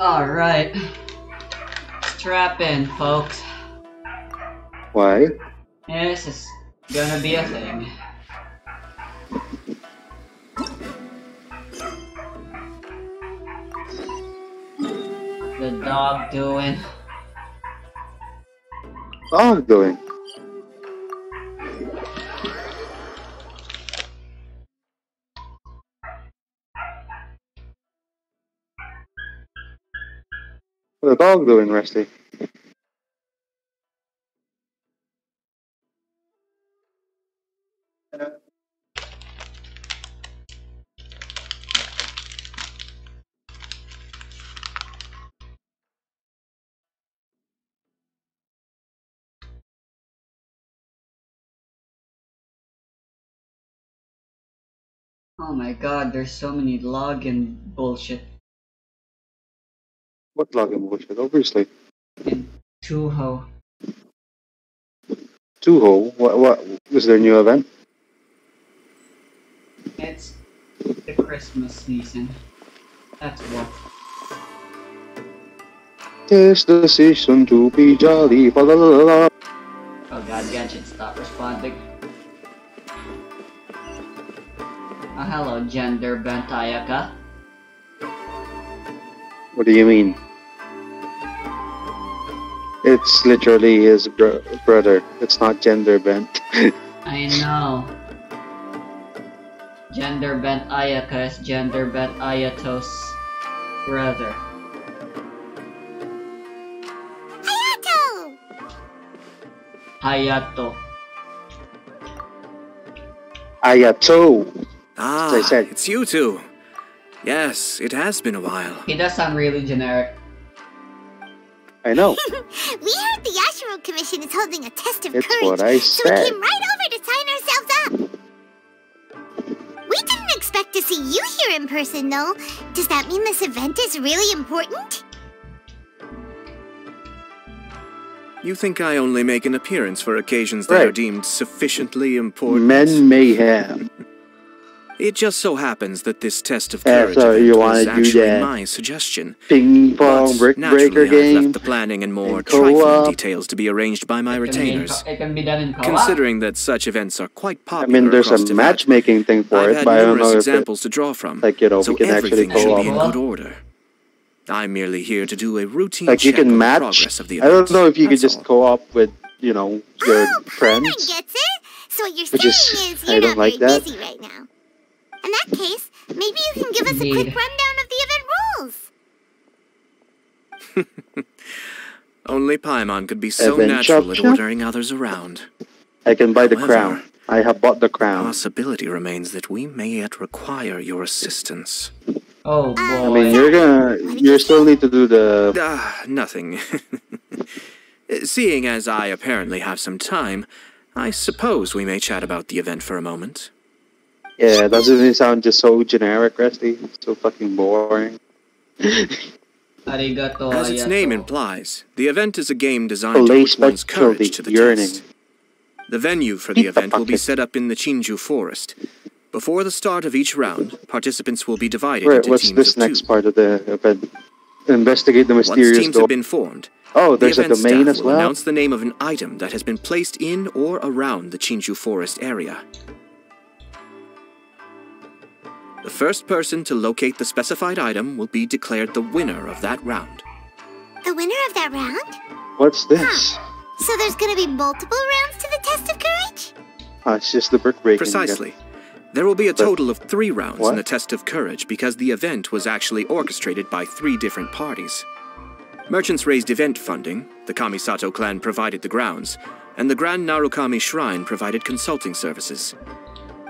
Alright. Strap in, folks. Why? This is gonna be a thing. The dog doing. Dog doing? The dog doing, Rusty? Oh my god, there's so many login bullshit What login bullshit? Obviously. in Tuho. Tuho? What, what? Was there a new event? It's the Christmas season. That's what. Tis the season to be jolly. Fa la la la. Oh god, Genshin, stop responding. Oh, hello, gender bent Ayaka. What do you mean? It's literally his bro- brother. It's not gender bent. I know. Gender bent Ayaka is gender bent Ayato's brother. Hayato! Hayato. Ayato. Ah, I said. it's you two. Yes, it has been a while. He does sound really generic. I know. we heard the Yashiro Commission is holding a test of It's courage, what I so we came right over to sign ourselves up. We didn't expect to see you here in person, though. Does that mean this event is really important? You think I only make an appearance for occasions that are deemed sufficiently important? Men mayhem. It just so happens that this test of Yeah, courage so you was wanna do actually my suggestion. Ping pong But brick naturally, breaker I've game. left the planning and more and trifling details to be arranged by my It can be in retainers. It can be done in. Considering that such events are quite popular, I popular mean, there's across a Tibet, matchmaking thing for I've it, had but I don't numerous know if it, examples to draw from. like, you know, so we can actually everything should be in good order. I'm merely here to do a routine like you check on can the match. progress of the event. I don't know if you could just all. co-op with, you know, your oh, friends. gets it. So what you're Which saying is- is, I you're don't not like that. busy right now. In that case, maybe you can give us a quick rundown of the event rules. Only Paimon could be so Event natural chop at ordering others around. I can buy the However, crown. I have bought the The crown. possibility remains that we may yet require your assistance. Oh boy. I mean, you're gonna, you still need to do the. Ah, nothing. Seeing as I apparently have some time, I suppose we may chat about the event for a moment. Yeah, doesn't it sound just so generic, Rusty? So fucking boring. Arigato, As its name implies, the event is a game designed to Police put one's courage specialty, to the yearning. test. The venue for the event will be set up in the Chinju Forest. Before the start of each round, participants will be divided Right, into what's teams this of next two. part of the event? Investigate the mysterious Once mysterious teams door. have been formed, Oh, the there's a event domain staff as will well. announce the name of an item that has been placed in or around the Chinju Forest area. The first person to locate the specified item will be declared the winner of that round. The winner of that round? What's this? So there's gonna be multiple rounds to the test of courage? Ah, it's just the brick breaking. again. Precisely. There will be a total of three rounds What? in the test of courage because the event was actually orchestrated by three different parties. Merchants raised event funding, the Kamisato clan provided the grounds, and the Grand Narukami Shrine provided consulting services.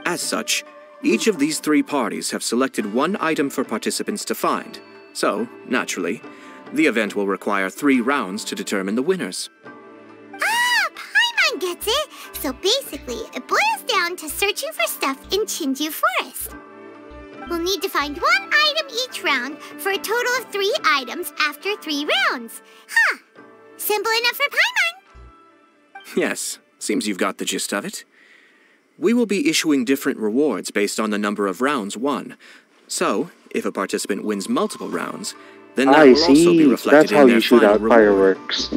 As such, each of these three parties have selected one item for participants to find, so, naturally, the event will require three rounds to determine the winners. Ah, Paimon gets it. So basically, it boils down to searching for stuff in Chinju Forest. We'll need to find one item each round for a total of three items after three rounds. Huh. Simple enough for Paimon. Yes, seems you've got the gist of it. We will be issuing different rewards based on the number of rounds won. So, if a participant wins multiple rounds, then that I will also be reflected That's in how their you shoot final out fireworks.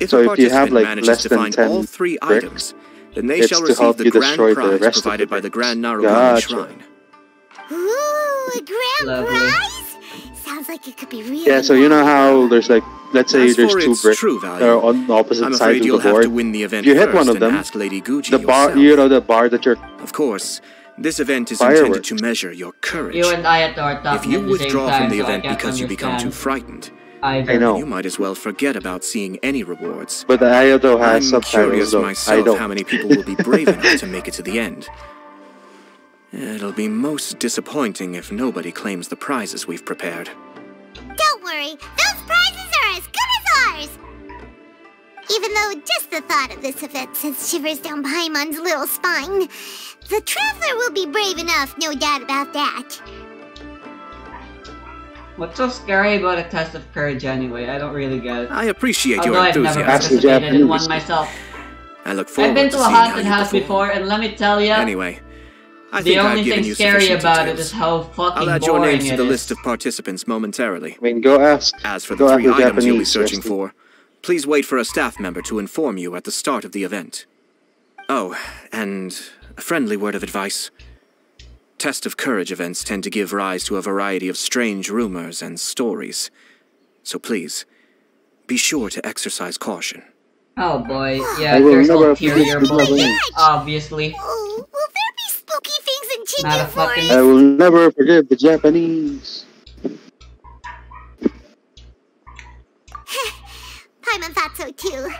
If So a if you have, participant like, manages less to than find 10 all three bricks, items, then they shall receive the grand destroy the prize provided the by the. Grand Narukami Gotcha. Shrine. Ooh, a grand Lovely. prize? Sounds like it could be really Yeah, so you know how there's like, let's say As there's two bricks true that value, are on opposite I'm sides of you'll the have to board. win the event You hit one of them, Lady Gucci The bar, yourself. you know, the bar that you're. Of course, this event is intended to measure your courage. You and Ayato are If talking you the same withdraw time, from the so I event can't because you become too frightened, either. I know. you might as well forget about seeing any rewards. But the Ayato has I'm subtitles curious though. I myself don't. how many people will be brave enough to make it to the end. It'll be most disappointing if nobody claims the prizes we've prepared. Don't worry, those prizes are as good as ours! Even though just the thought of this event sends shivers down Paimon's little spine, the Traveler will be brave enough, no doubt about that. What's so scary about a test of courage anyway? I don't really get it. I appreciate Although your I've never enthusiasm. Ask the participated in one myself. I look forward I've been to to a haunted house before, and let me tell you. Anyway, I the think only I've thing scary about it details. is how fucking I'll add your boring names to the is. list of participants momentarily. I mean, go ask. As for Go the three after items you'll be Japanese, searching Rusty. for, please wait for a staff member to inform you at the start of the event. Oh, and a friendly word of advice. Test of courage events tend to give rise to a variety of strange rumors and stories. So please, be sure to exercise caution. Oh boy, yeah, there's never ulterior motives, Japanese. obviously. Oh, spooky things in Not a fucking- Forest? I will never forget the Japanese. Paimon thought so too.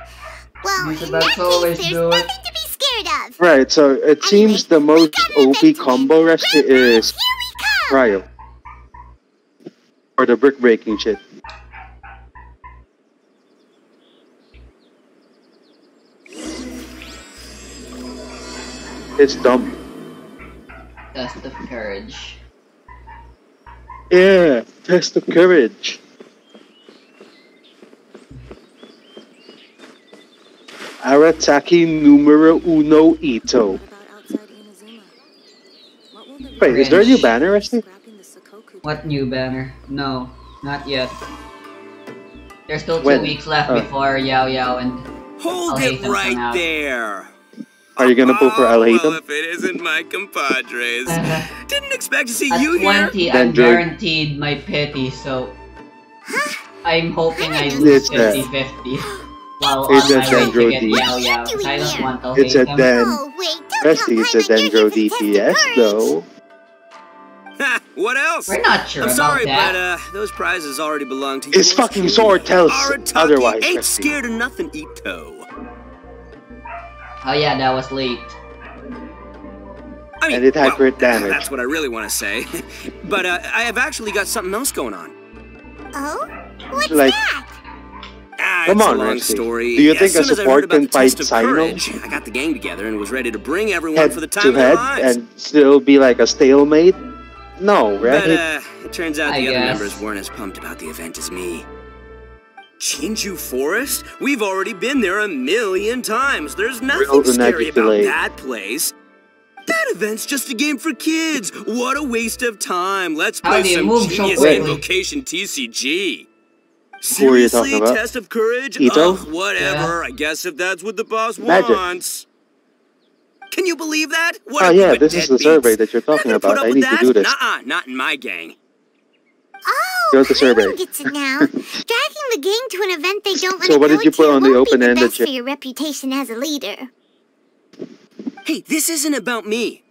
Well, Yes, in that case, there's do it. nothing to be scared of. Right, so it seems the most OP combo recipe is Here we come! Cryo. Or the brick breaking shit. It's dumb. Test of courage. Yeah, test of courage. Arataki numero uno Itto. Wait, is there a new banner, Rusty? What new banner? No, not yet. There's still two When? weeks left Oh. before Yao Yao and Hold I'll it right now. there. Are you gonna pull for Al Oh, well, if it isn't my compadres. Didn't expect to see At you here. 20, Then I'm Drew- guaranteed my pity, so I'm hoping I lose 50-50 while It's a my way to Dendro get D. Yao Yao. 'cause I don't want to It's a den. Oh, wait, don't Rusty, tell it's a Paimon you're here Dendro for the test of DPS though. What else? We're not sure I'm about sorry, that. but uh, those prizes already belong to you. His fucking sword tells Arataki otherwise, ain't Rusty. scared of nothing, Itto. Oh yeah, that was late. I mean, And it had well, crit damage. That's what I really want to say. but uh, I have actually got something else going on. Oh? What's Like- that? Ah, Come it's on, a long Rusty. story. Do you As think a soon I support can fight of Cyno? courage, I got the gang together and was ready to bring everyone Head for the time to of their head lives. and still be like a stalemate? No, But right? uh, it turns out I the other members weren't as pumped about the event as me. Chinju Forest? We've already been there a million times. There's nothing Real scary about Unagi that place. That event's just a game for kids. What a waste of time. Let's play do some move so Genius quickly? Invocation TCG. Who are you Seriously, talking about? test of courage? Itto? Ugh, whatever. I guess if that's what the boss Magic. wants. Can you believe that? What Oh yeah, this is the deadbeats. survey that you're talking about. I with need to do this. Nuh-uh, not in my gang. Oh, Go to survey. Paimon gets it now. Dragging the gang to an event they don't want So to what go did you put to on the won't be open-ended best for your reputation as a leader. Hey, this isn't about me.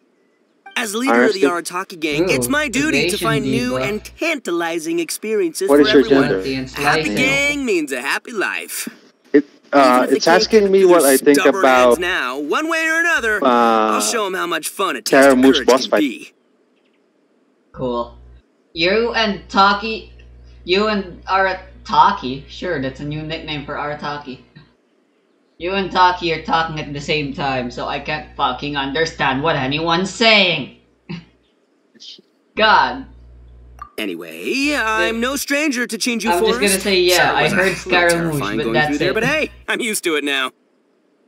As leader Honestly- of the Arataki gang, Ooh, it's my duty to find new diva. and tantalizing experiences What for is your everyone. gender? Quality Happy slicing. gang means a happy life. It, uh, it's asking me what I think about now, one way or another. uh, I'll show them how much fun a test of boss fight. be. Cool. You and Taki, you and Arataki, sure, that's a new nickname for Arataki. You and Taki are talking at the same time, so I can't fucking understand what anyone's saying. God, Anyway, I'm no stranger to Chinju I'm just gonna say, yeah, I heard Scaramouche, but going that's through there, it. but hey, I'm used to it now.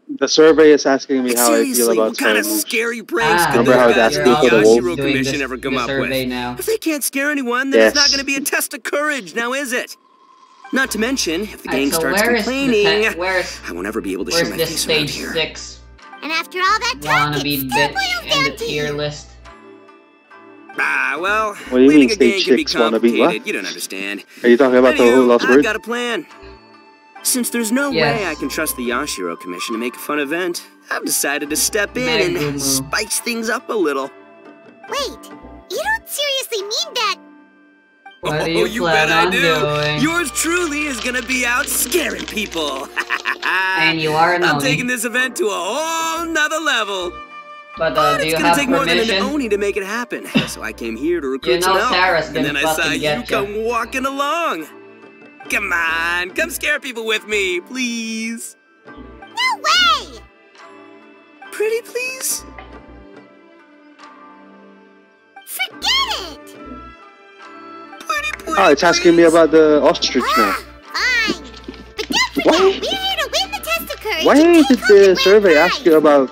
The survey is asking me how I feel Seriously, about what kind of scary moves. scary pranks Ah, could Remember how this it bad asked you're me Yashiro for the also wolf? Commission this- ever come up with? now. If they can't scare anyone, then it's not going to be a test of courage, now is it? Not to mention, if the Alright, gang so starts where is the complaining, I will never be able to show my face around stage here. six And after all that talk, wannabe it still boils down the to tier list? Ah, well, What do you leading mean a gang stage can be six wanna what? complicated. You don't understand. Are you talking about the whole Anywho, lost I've got a plan. Since there's no Yes. way I can trust the Yashiro Commission to make a fun event, I've decided to step in Megumu. and spice things up a little. Wait, you don't seriously mean that? What do oh, you you plan bet I do. doing? Yours truly is gonna be out scaring people. And you are an I'm Oni. taking this event to a whole nother level. But uh, But do it's you gonna have take more than permission? an Oni to make it happen. So I came here to recruit You know some help. Sarah's and gonna then I saw fucking you get ya. come walking along. Come on, come scare people with me, please. No way! Pretty please? Forget it! Pretty please. Oh, it's asking me about the ostrich now. Ah, fine. But don't forget, Why- we're here to win the test of courage. Why did the grand survey ask you about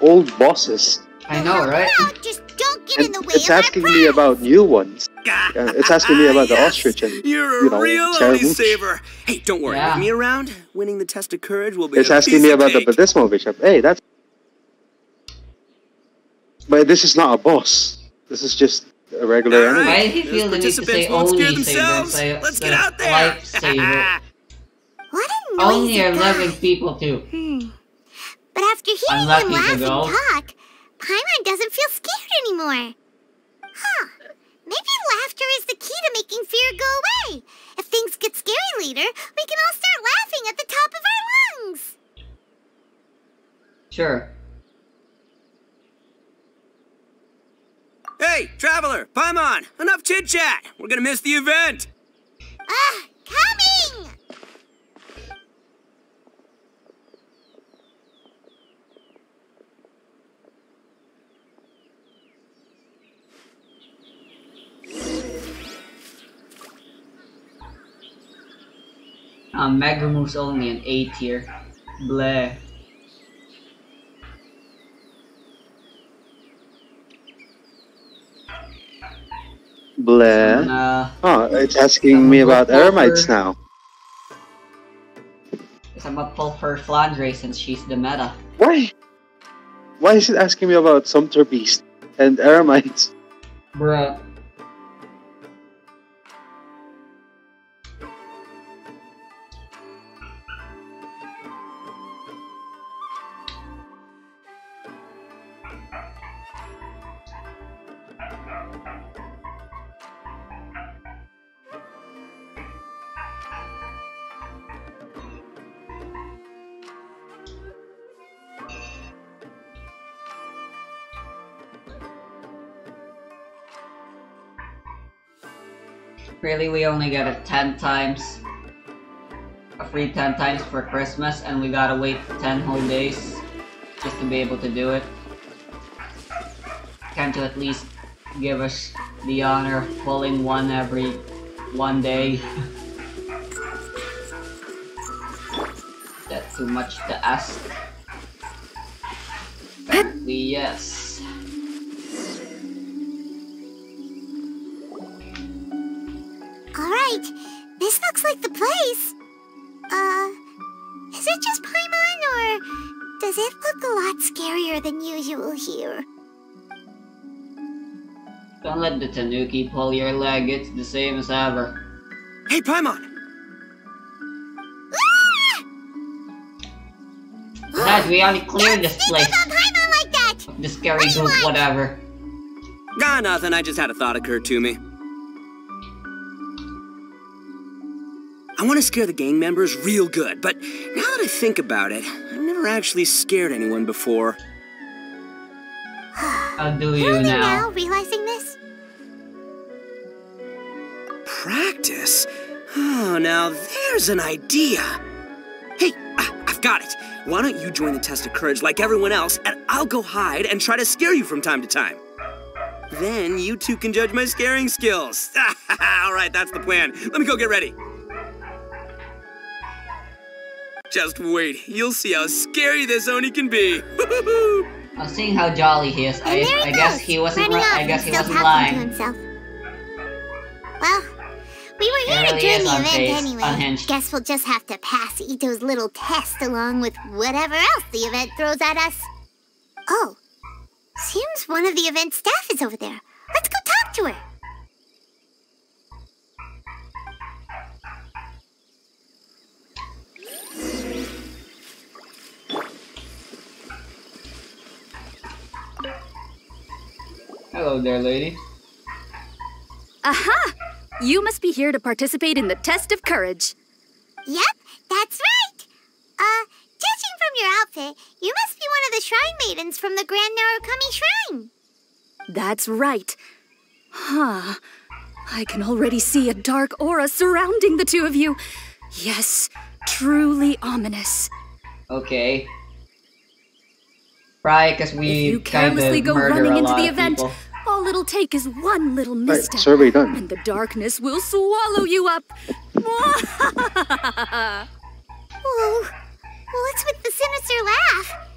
old bosses? I know, right? Well, just don't get in And the way it's of asking me about new ones. It's asking me about the yes, ostrich and, You're you know, real Sarah Oni Mooch. saver. Hey, don't worry. Yeah. With me around, winning the test of courage will be It's a asking piece me of about the cake. Baptismal Bishop. Hey, that's. But this is not a boss. This is just a regular All enemy. Why did he feel the need to say participants won't scare only saver themselves. instead Let's get out there. lifesaver? What a noisy only are guy. living people too. Hmm. But after hearing Unlucky him to laugh and talk, Paimon doesn't feel scared anymore. Huh. Maybe laughter is the key to making fear go away. If things get scary later, we can all start laughing at the top of our lungs. Sure. Hey, traveler, Paimon, enough chit chat. We're gonna miss the event. Ah, coming! Um, Mega Move's only an A tier. Bleh. Bleh. Uh, Oh, it's asking me about Eremites now. gonna pull for Flandre since she's the meta. Why? Why is it asking me about Sumter Beast and Eremites? Bruh. We only get it 10 times. A free 10 times for Christmas, and we gotta wait 10 whole days just to be able to do it. Can't you at least give us the honor of pulling one every one day? That's too much to ask? Apparently, yes. Tanuki pull your leg, it's the same as ever. Hey, Paimon. Ah! Guys, we already cleared this Think place. about Paimon like that! The scary group, whatever. Ah, nothing. I just had a thought occur to me. I want to scare the gang members real good, but now that I think about it, I've never actually scared anyone before. How do You're you only now? now realizing now there's an idea. Hey, I- I've got it. Why don't you join the test of courage like everyone else, and I'll go hide and try to scare you from time to time. Then you two can judge my scaring skills. All right, that's the plan. Let me go get ready. Just wait. You'll see how scary this Oni can be. I'm seeing how jolly he is. I, he I guess he wasn't. running ri- I guess he wasn't talking to lying. himself. Well, we were He here to join the event anyway. unhinged. Guess we'll just have to pass Itto's little test along with whatever else the event throws at us. Oh, seems one of the event staff is over there. Let's go talk to her. Hello there, lady. Aha! You must be here to participate in the test of courage. Yep, that's right. Uh, judging from your outfit, you must be one of the shrine maidens from the Grand Narukami Shrine. That's right. Huh. I can already see a dark aura surrounding the two of you. Yes, truly ominous. Okay. Right, because If we you kind carelessly of go murder running a into the of event, people. All it'll take is one little Right, misstep. survey done. And the darkness will swallow you up. Whoa, what's with the sinister laugh?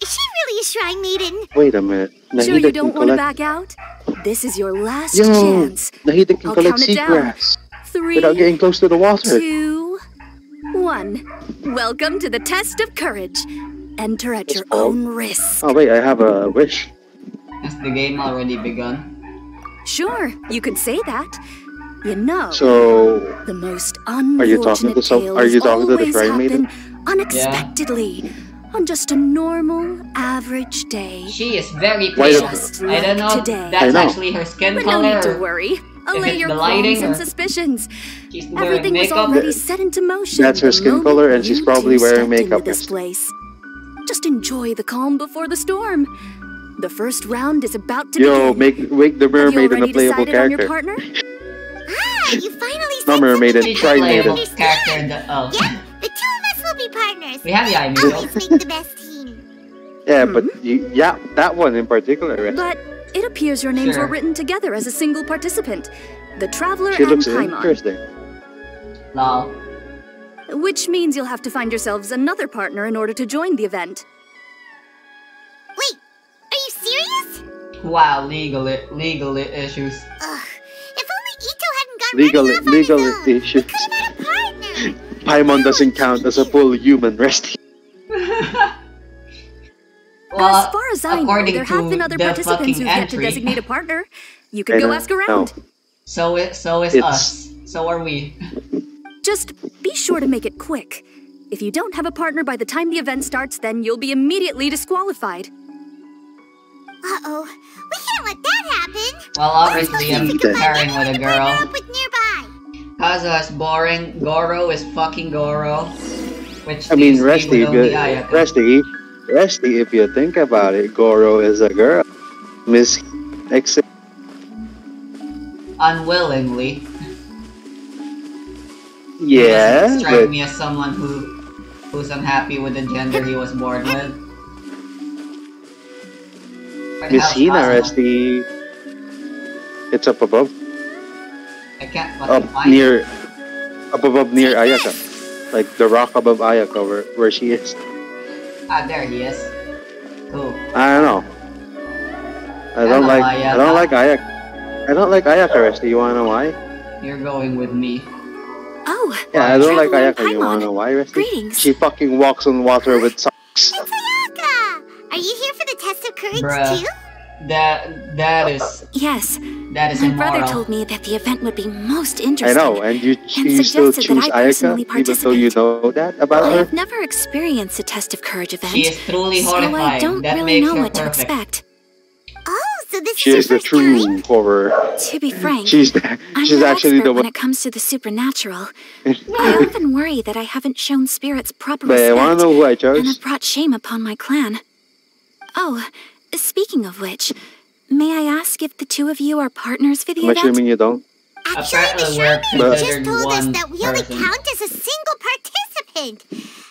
Is she really a shrine maiden? Wait a minute. sure you don't want to back out? This is your last Yo, chance. Nahida can I'll collect count it down. seagrass Three, without getting close to the water. two, one. Welcome to the test of courage. Enter at your all. own risk. Oh wait, I have a wish. Has the game already begun? Sure, you could say that. You know, So the most Are you talking unfortunate to some- tales are you talking to the always maiden? happen unexpectedly on just a normal, average day. She is very Wait pale. Just I don't know. today. I That's know. actually her skin But no color. need to worry. Allay it's your the qualms and suspicions. She's wearing Everything was already set into motion. That's her skin color, and she's probably wearing stepped into makeup. this place. Just enjoy the calm before the storm. The first round is about to yo, begin. make make the mermaid an already a playable decided on your character. partner? Ah, you finally Not said mermaid, something it's She's that a shrine I maiden. playable understood. character. in The, oh. Yeah, the two of us will be partners. We have the idea. Always Amiibo. make the best team. Yeah, Hmm? but you, yeah, that one in particular. right? But it appears your names Sure. were written together as a single participant. The Traveler She and looks Paimon. interesting. Lol. Which means you'll have to find yourselves another partner in order to join the event. Wow, legal legal issues. Ugh, if only Itto hadn't gone Legal running off on legal his own. issues. We could have had a partner. Paimon doesn't count as a full human, Resty. Well, as far as I know, there have been other participants who've yet to designate a partner. You can go ask around. no. So is so is It's- us. So are we. Just be sure to make it quick. If you don't have a partner by the time the event starts, then you'll be immediately disqualified. Uh-oh, we can't let that happen. Well, obviously I'm Let's go see if we can find pairing with a girl. up with nearby. Kazuha is boring. Goro is fucking Goro. Which I mean, leaves Resty, me with only but- Ayaka. Resty, Resty, if you think about it, Goro is a girl. Miss Exit. Unwillingly. He Yeah, doesn't strike but me as someone who who's unhappy with the gender he was born with. What the Miss hell's Hina, Kazuha? It's up above. I can't Up find it. near. Up above near Ayaka. Like the rock above Ayaka where, where she is. Ah, there he is. Cool. I don't know. I don't Hello, like. I don't like Ayaka. I don't like Ayaka, Resty. You wanna know why? You're going with me. Oh, Yeah, I don't like Traveler Ayaka. You wanna know why, Resty? Greetings. She fucking walks on water with socks. It's Ayaka! Are you here for the test of courage Bruh. too? That that is Yes, that is my immoral. brother told me that the event would be most interesting. I know, and you, you still suggested choose that I personally Ayaka, even though you know that about I her. have never experienced a test of courage event, She is truly so I don't that really makes know her what to expect. Oh, so this She is is the first time? true horror. To be frank, She's the, I'm she's actually expert the when it comes to the supernatural. I often worry that I haven't shown spirits proper But I wanna know who I chose. and have brought shame upon my clan. Oh, speaking of which, may I ask if the two of you are partners for the I'm event? assuming you don't. Actually, the Apparently shrine just told us that we only person. count as a single participant.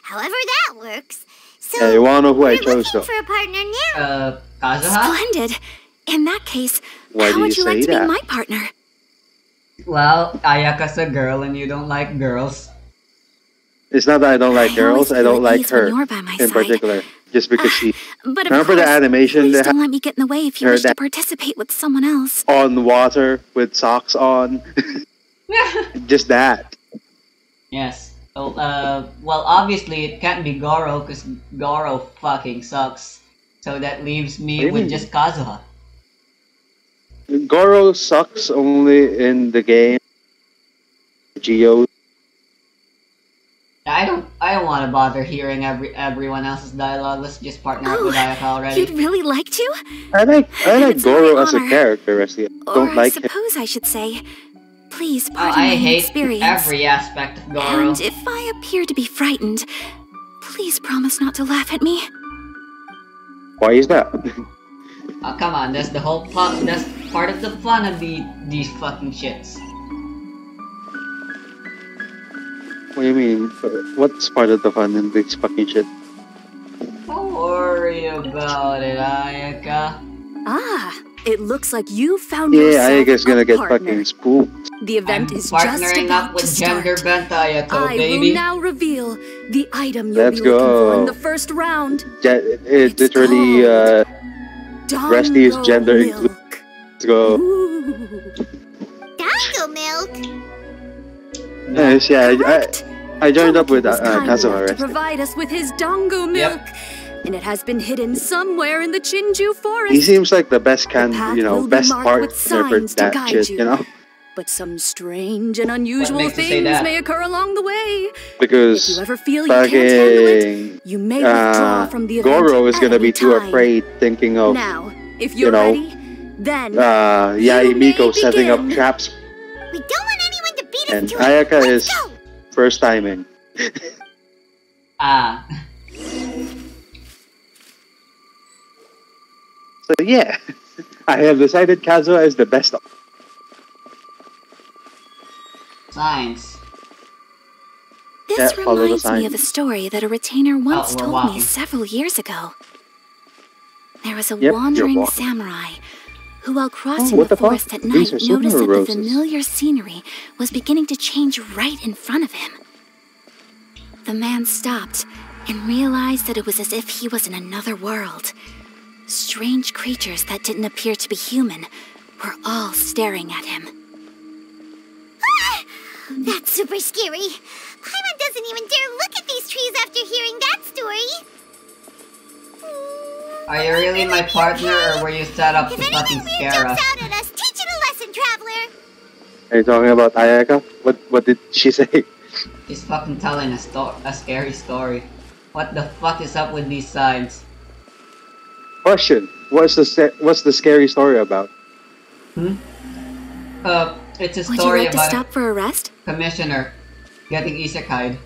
However that works. So, Yeah, you wanna know who I we're chose looking for a partner now. Uh, Kazuha? Splendid. In that case, Why how would you you like say to that? be my partner? Well, Ayaka's a girl and you don't like girls. It's not that I don't like I girls. I don't like her you're by my in side. particular, just because she But of Remember the course, animation please that don't let me get in the way if you her wish to participate with someone else. on water with socks on. just that. yes. Oh, uh, well, obviously it can't be Goro because Goro fucking sucks. So that leaves me you with mean? just Kazuha. Goro sucks only in the game. Geo. I don't. I don't want to bother hearing every everyone else's dialogue. Let's just partner up Oh, with Ayaka already. You'd really like to? I like I like It's my Goro as a honor. character, Rusty. I Or don't I like him. suppose I should say. Please pardon Oh, pardon I my hate inexperience. every aspect of Goro. And if I appear to be frightened, please promise not to laugh at me. Why is that? Oh, come on, that's the whole plot. That's part of the fun of the these fucking shits. What do you mean? What's part of the fun in this fucking shit? Don't worry about it, Ayaka. Ah, it looks like you found Yeah, yourself Ayaka's gonna a get partner. fucking spooked. The event I'm is just partnering about up with to gender start. bent Ayako, I baby. will now reveal the item you'll Let's be looking for go. in the first round. Ja- it It's literally uh Rusty is Dango gender milk. inclusive. let's go. Ooh, Dango milk. Nice, yeah, I. I, I joined up with uh, was uh, kind Kazuha to provide us with his dango milk, and it has been hidden somewhere in the Chinju forest. He seems like the best can, path you know, will be best marked partner with for that guide shit, you. you know? But some strange and unusual makes you say things may occur along the way. If you Because ever feel you can't handle it, you may withdraw uh, from the event Goro is gonna be too time. afraid, thinking of Now, if you're know, ready, then uh, You may Yae Miko setting up traps We don't And Ayaka is Let's go. first timing. Ah, So yeah, I have decided Kazuha is the best. science. This Yeah, reminds me of a story that a retainer once we're told walking. me several years ago. There was a you're wandering samurai who, while crossing what the, the fuck? forest at night, noticed that super the familiar scenery was beginning to change right in front of him. The man stopped and realized that it was as if he was in another world. Strange creatures that didn't appear to be human were all staring at him. Ah, That's super scary. Paimon doesn't even dare look at these trees after hearing that story. Are you really my partner, or were you set up If to fucking anything weird scare us? jumps out at us, teach it a lesson, traveler. Are you talking about Ayaka? What What did she say? He's fucking telling a sto- a scary story. What the fuck is up with these signs? Question: What's the What's the scary story about? Hmm. Uh, it's a Would you story like to stop for a rest? a commissioner getting isekai'd.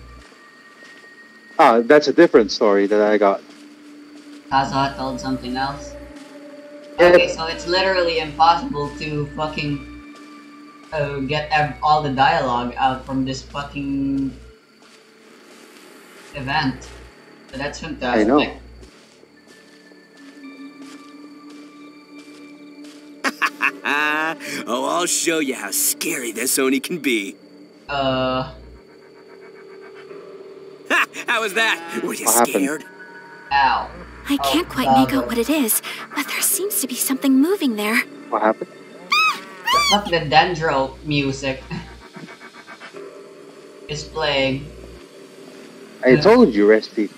Ah, that's a different story that I got. Kazuha told something else. Okay, so it's literally impossible to fucking uh, get all the dialogue out from this fucking event. So that's fantastic. I know. oh, I'll show you how scary this Oni can be. Uh, Ha! How was that? Were you What happened? scared? ow. I can't quite make out what it is, but there seems to be something moving there. What happened? Fuck the dendro music. is playing. I told you, Resty.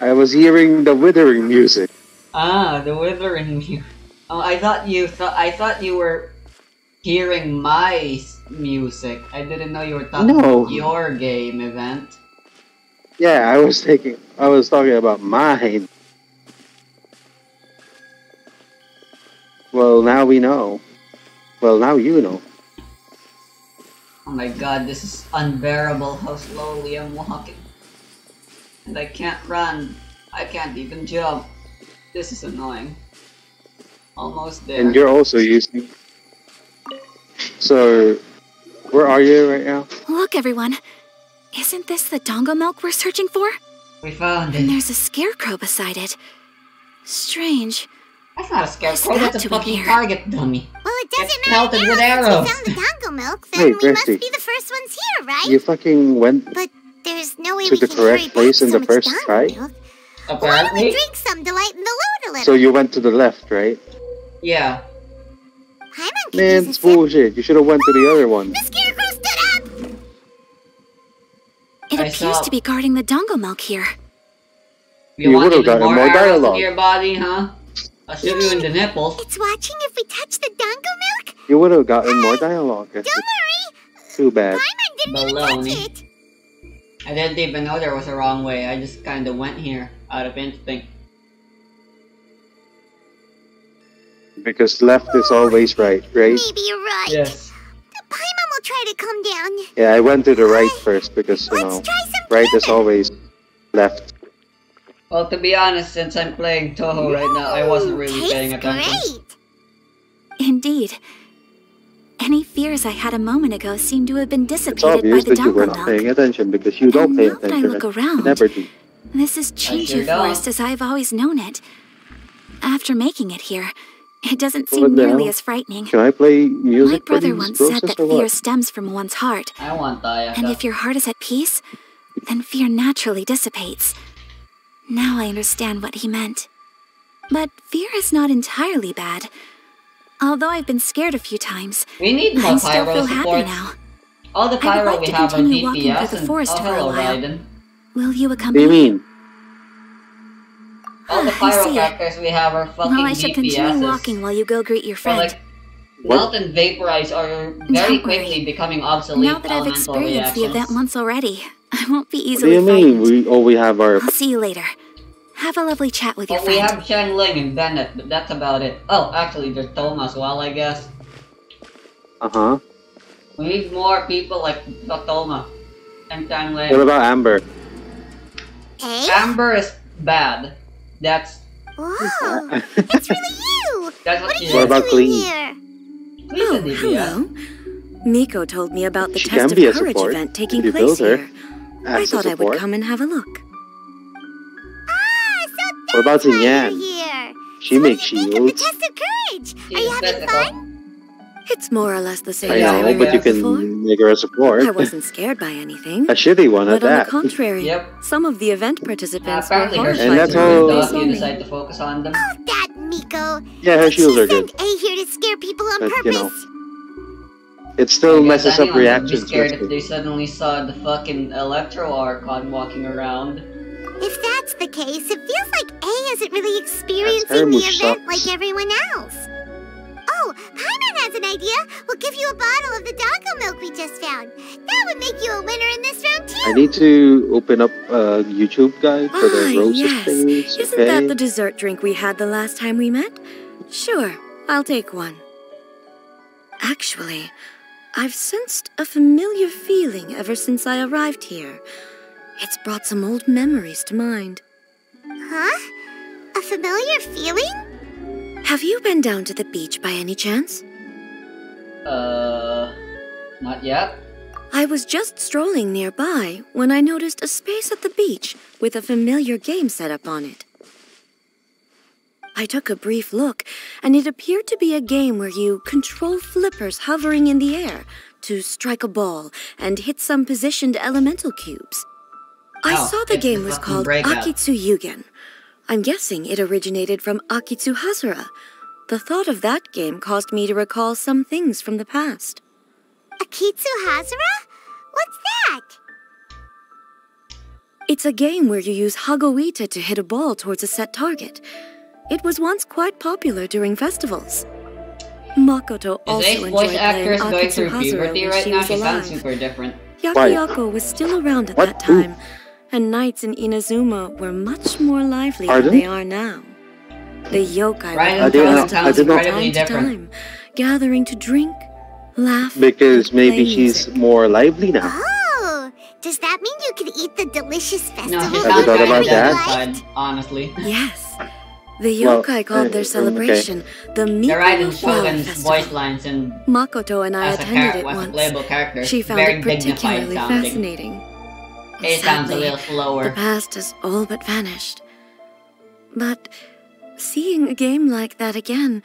I was hearing the withering music. Ah, the withering music. Oh, I thought you thought I thought you were hearing my music. I didn't know you were talking No. about your game event. Yeah, I was taking. I was talking about mine. Well, now we know. Well, now you know. Oh my god, this is unbearable how slowly I'm walking. And I can't run. I can't even jump. This is annoying. Almost there. And you're also using. So, where are you right now? Look, everyone. Isn't this the dango milk we're searching for? we found it. And it. there's a scarecrow beside it. Strange. That's not a scarecrow, What's that that's a doing fucking here? target dummy. Well, it doesn't matter pelted now with since arrows. we found the Dango milk. Then Wait, we must be the first ones here, right? You fucking went. But there's There's no way To we the can correct carry place in the first Dango try? milk. Why don't we drink some to lighten the load a little? So you went to the left, right? Yeah. Paimon Man, it's a sip. bullshit. You should have went to the other one. The scarecrow stood up! It I appears saw- to be guarding the Dango milk here. You, You would've gotten more, more arrows dialogue. in your body, huh? I'll shoot you the nipples. It's watching if we touch the Dango milk? You would have gotten more uh, dialogue. Don't worry! Too bad. Paimon didn't Baloney. touch it! I didn't even know there was a wrong way. I just kind of went here out of instinct. Because left is always right, right? Maybe you're right. Yes. The Paimon will try to come down. Yeah, I went to the right first because, you Let's know, try some right is always left. Well, to be honest, since I'm playing Touhou right now, I wasn't really Tastes paying attention. great. Indeed. Any fears I had a moment ago seem to have been dissipated by obvious the that you were not paying attention because you don't And pay now that I look around- Never do. This is sure Chinju don't. Forest as I've always known it. After making it here, it doesn't seem What nearly as frightening. Can I play My music for brother these once said that fear stems from one's heart, I want Dayaka. and if your heart is at peace, then fear naturally dissipates. Now I understand what he meant. But fear is not entirely bad. Although I've been scared a few times, we need more I still pyro feel happy now. All the I would pyro like we to have are continue walking DPS through the and forest oh, for a hello, while. Raiden. Will you What do accompany you me? mean? All the pyro see. characters we have are fucking Well, I should continue walking while you go greet your But friend. like, melt and vaporize are very quickly becoming obsolete now that I've elemental experienced the event once already, I won't be easily What do easily you mean? frightened. We oh we have our I'll see you later. Have a lovely chat with your Well, we have Xiangling and Bennett, but that's about it. Oh, actually, there's Thoma as well, I guess. uh huh. We need more people like Thoma and Shen What about Amber? Eh? Amber is bad. That's Whoa! it's really you! that's what, What are she you What is. about doing Clean? here? She's a Oh, hello. Miko told me about the She Test of Courage support event taking place here. I as a thought I would come and have a look. Ah, so that's What about why Xinyan? here. She so makes what do you think of the test of courage? Are you having fun? It's more or less the same I know, I but you remember before. can make her a support. I wasn't scared by anything. a shitty one at But on the contrary, Yep. some of the event participants were Apparently, her horrified And that's shields when are all- they good you decide to focus on them. Oh, that Miko. Yeah, her Did shields are good. send A here to scare people on But, you purpose? know, It still messes up anyone would reactions. Be scared if they suddenly saw the fucking Electro Archon walking around. If that's the case, it feels like A isn't really experiencing the event sucks. like everyone else. Oh, Paimon has an idea. We'll give you a bottle of the Dango milk we just found. That would make you a winner in this round too. I need to open up a YouTube guide for Ah, the roses yes. things. Isn't okay? that the dessert drink we had the last time we met? Sure, I'll take one. Actually, I've sensed a familiar feeling ever since I arrived here. It's brought some old memories to mind. Huh? A familiar feeling? Have you been down to the beach by any chance? Uh, not yet. I was just strolling nearby when I noticed a space at the beach with a familiar game set up on it. I took a brief look, and it appeared to be a game where you control flippers hovering in the air to strike a ball and hit some positioned elemental cubes. I Oh, saw the it's the game was called Breakout. Akitsu Yugen. I'm guessing it originated from Akitsu Hazura. The thought of that game caused me to recall some things from the past. Akitsu Hazura? What's that? It's a game where you use Hagoita to hit a ball towards a set target. It was once quite popular during festivals. Makoto Is also Ace enjoyed voice playing actress going through Hazura puberty when right she now? was She sounds alive. super different. Yakiako was still around at What? that Who? time, and nights in Inazuma were much more lively Pardon? than they are now. The yokai Right, would I didn't come know- to I town didn't from time to different. time, gathering to drink, laugh, Because maybe play she's music. more lively now. Oh, does that mean you can eat the delicious No, festival she Have you sounds food thought kind about of that? dead honestly. Yes. The Well, yokai called uh, their okay. celebration the The Miko Raiden Flower Shogun's Festival. voice lines and Makoto and I as a, attended char- it as a once. playable character, She found very it dignified particularly sounding. fascinating. It sounds a Sadly, little The slower. past has all but vanished. But seeing a game like that again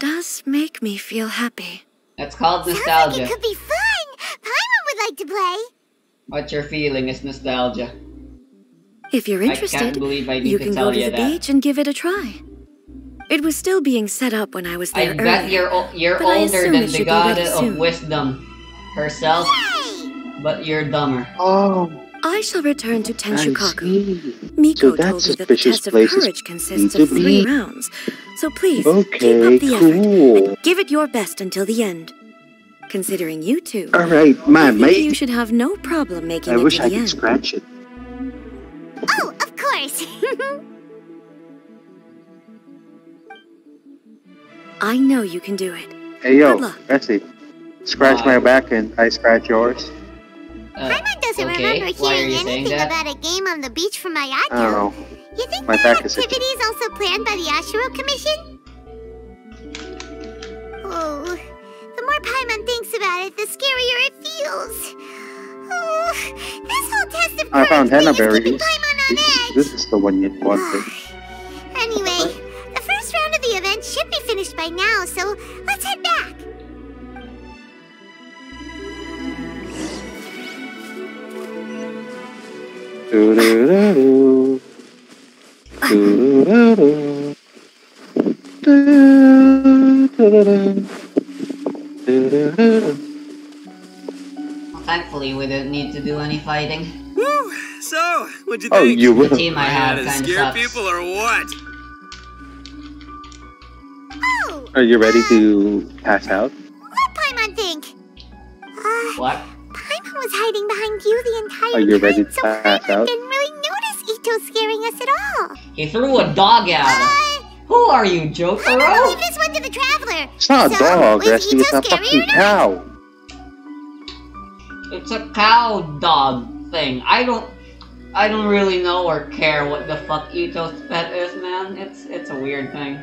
does make me feel happy. That's called Sounds like nostalgia. it could be fun. Paimon would like to play. What you're feeling is nostalgia. If you're interested, believe I you can go to the that. beach and give it a try. It was still being set up when I was there I bet earlier, you're you're but I older assume than it the should god of soon. wisdom herself, Yay! but you're dumber. Oh, I shall return to I Tenshukaku. Miko So that told me that the test of courage consists of three be. rounds. So please, keep up the effort. and Give it your best until the end. Considering you two, All right, I man, think you should have no problem making I it wish to I the could scratch it. Oh, of course. I know you can do it. Hey, yo, Good luck. Bessie. Scratch Why? my back and I scratch yours. Uh, Paimon doesn't okay, remember hearing anything about a game on the beach from I Mayato. don't know. You think My that back is activity itchy. is also planned by the Yashiro Commission? Oh, the more Paimon thinks about it, the scarier it feels. Oh, this whole test of I found henna thing is keeping berries. This, this is the one you wanted. anyway, the first round of the event should be finished by now, so let's head back. Doo-doo-doo-doo. Doo-doo-doo-doo. Doo-doo-doo-doo. Doo-doo-doo-doo. Well, thankfully, we didn't need to do any fighting. Woo! So, what'd you Oh, think? you The team I Am have kind of scare sucks. people or what? Oh, Are you ready to pass out? what Paimon think? Uh, What? Paimon was hiding behind you the entire Are you ready time, to so pass Paimon out? didn't really notice Itto scaring us at all. He threw a dog at him. Uh, Who are you, I'm gonna Jotaro? leave this one to the traveler. It's not a dog, was Resty. It's a scary fucking or not? cow. It's a cow dog thing. I don't I don't really know or care what the fuck Itto's pet is, man. It's it's a weird thing.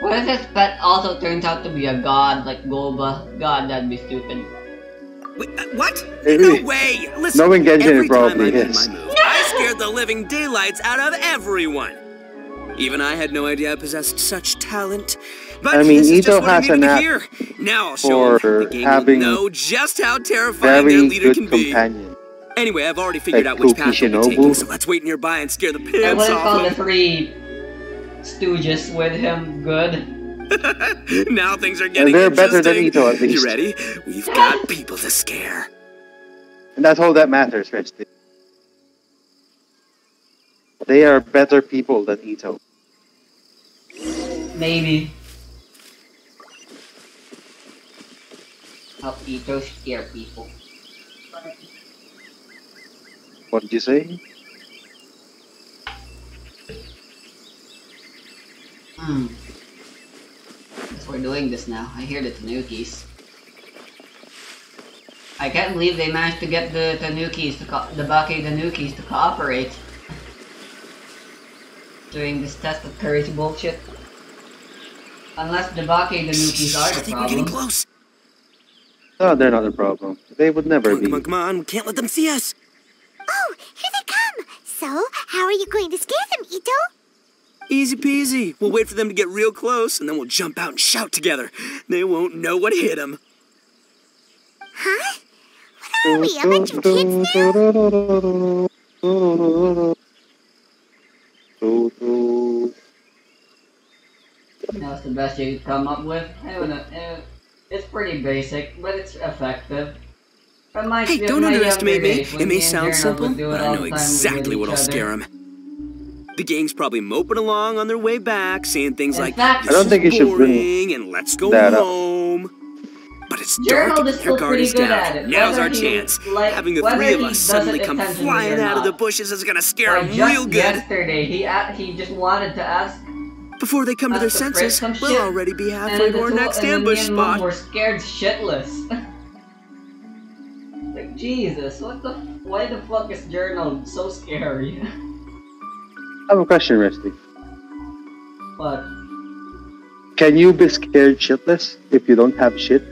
What if his pet also turns out to be a god like Guoba? God, that'd be stupid. Wait, uh, what? Maybe. No way! Listen, Knowing Genshin, every it probably time I made is. my move, I scared the living daylights out of everyone. Even I had no idea I possessed such talent. But I mean, this is Itto just has a needed to hear. Now I'll show 'em for the game having will know just how terrifying their leader good can be. companion. Anyway, I've already figured Like out which Cookie path we'll be taking, so let's wait nearby and scare the I pants wouldn't call off the three stooges with him good. now things are getting they're better than interesting. Itto, at least. You ready? We've got people to scare. And that's all that matters, Resty. They are better people than Itto. Maybe. Help Itto scare people. What did you say? Hmm. We're doing this now. I hear the Tanukis. I can't believe they managed to get the Tanukis to the Bake Tanukis to cooperate. Doing this test of courage bullshit. Unless the Bake Tanukis I are the think we're getting close. No, they're not a problem. They would never Come on, be. come on, come on. We can't let them see us. Oh, here they come. So, how are you going to scare them, Itto? Easy peasy. We'll wait for them to get real close, and then we'll jump out and shout together. They won't know what hit them. Huh? What are we, a bunch of kids now? That's the best you could come up with. I don't know. eh, It's pretty basic, but it's effective. Reminds Hey, me don't underestimate me. It may sound simple, would do it but I know exactly what'll scare other. them. The gang's probably moping along on their way back, saying things In like, fact- "This I don't think you should bring boring," and "Let's go that up. home." But it's Journal dark is and their guard is down. Now's our chance. like, Having the three of us suddenly come flying out of the bushes is gonna scare Like them just real good. yesterday, he he just wanted to ask, Before they come to their ask the prick senses, some we'll shit, already be halfway then to our next and then ambush me and Mom spot. were scared shitless. like Jesus, what the? Why the fuck is Journal so scary? I have a question, Rusty. but Can you be scared shitless if you don't have shit?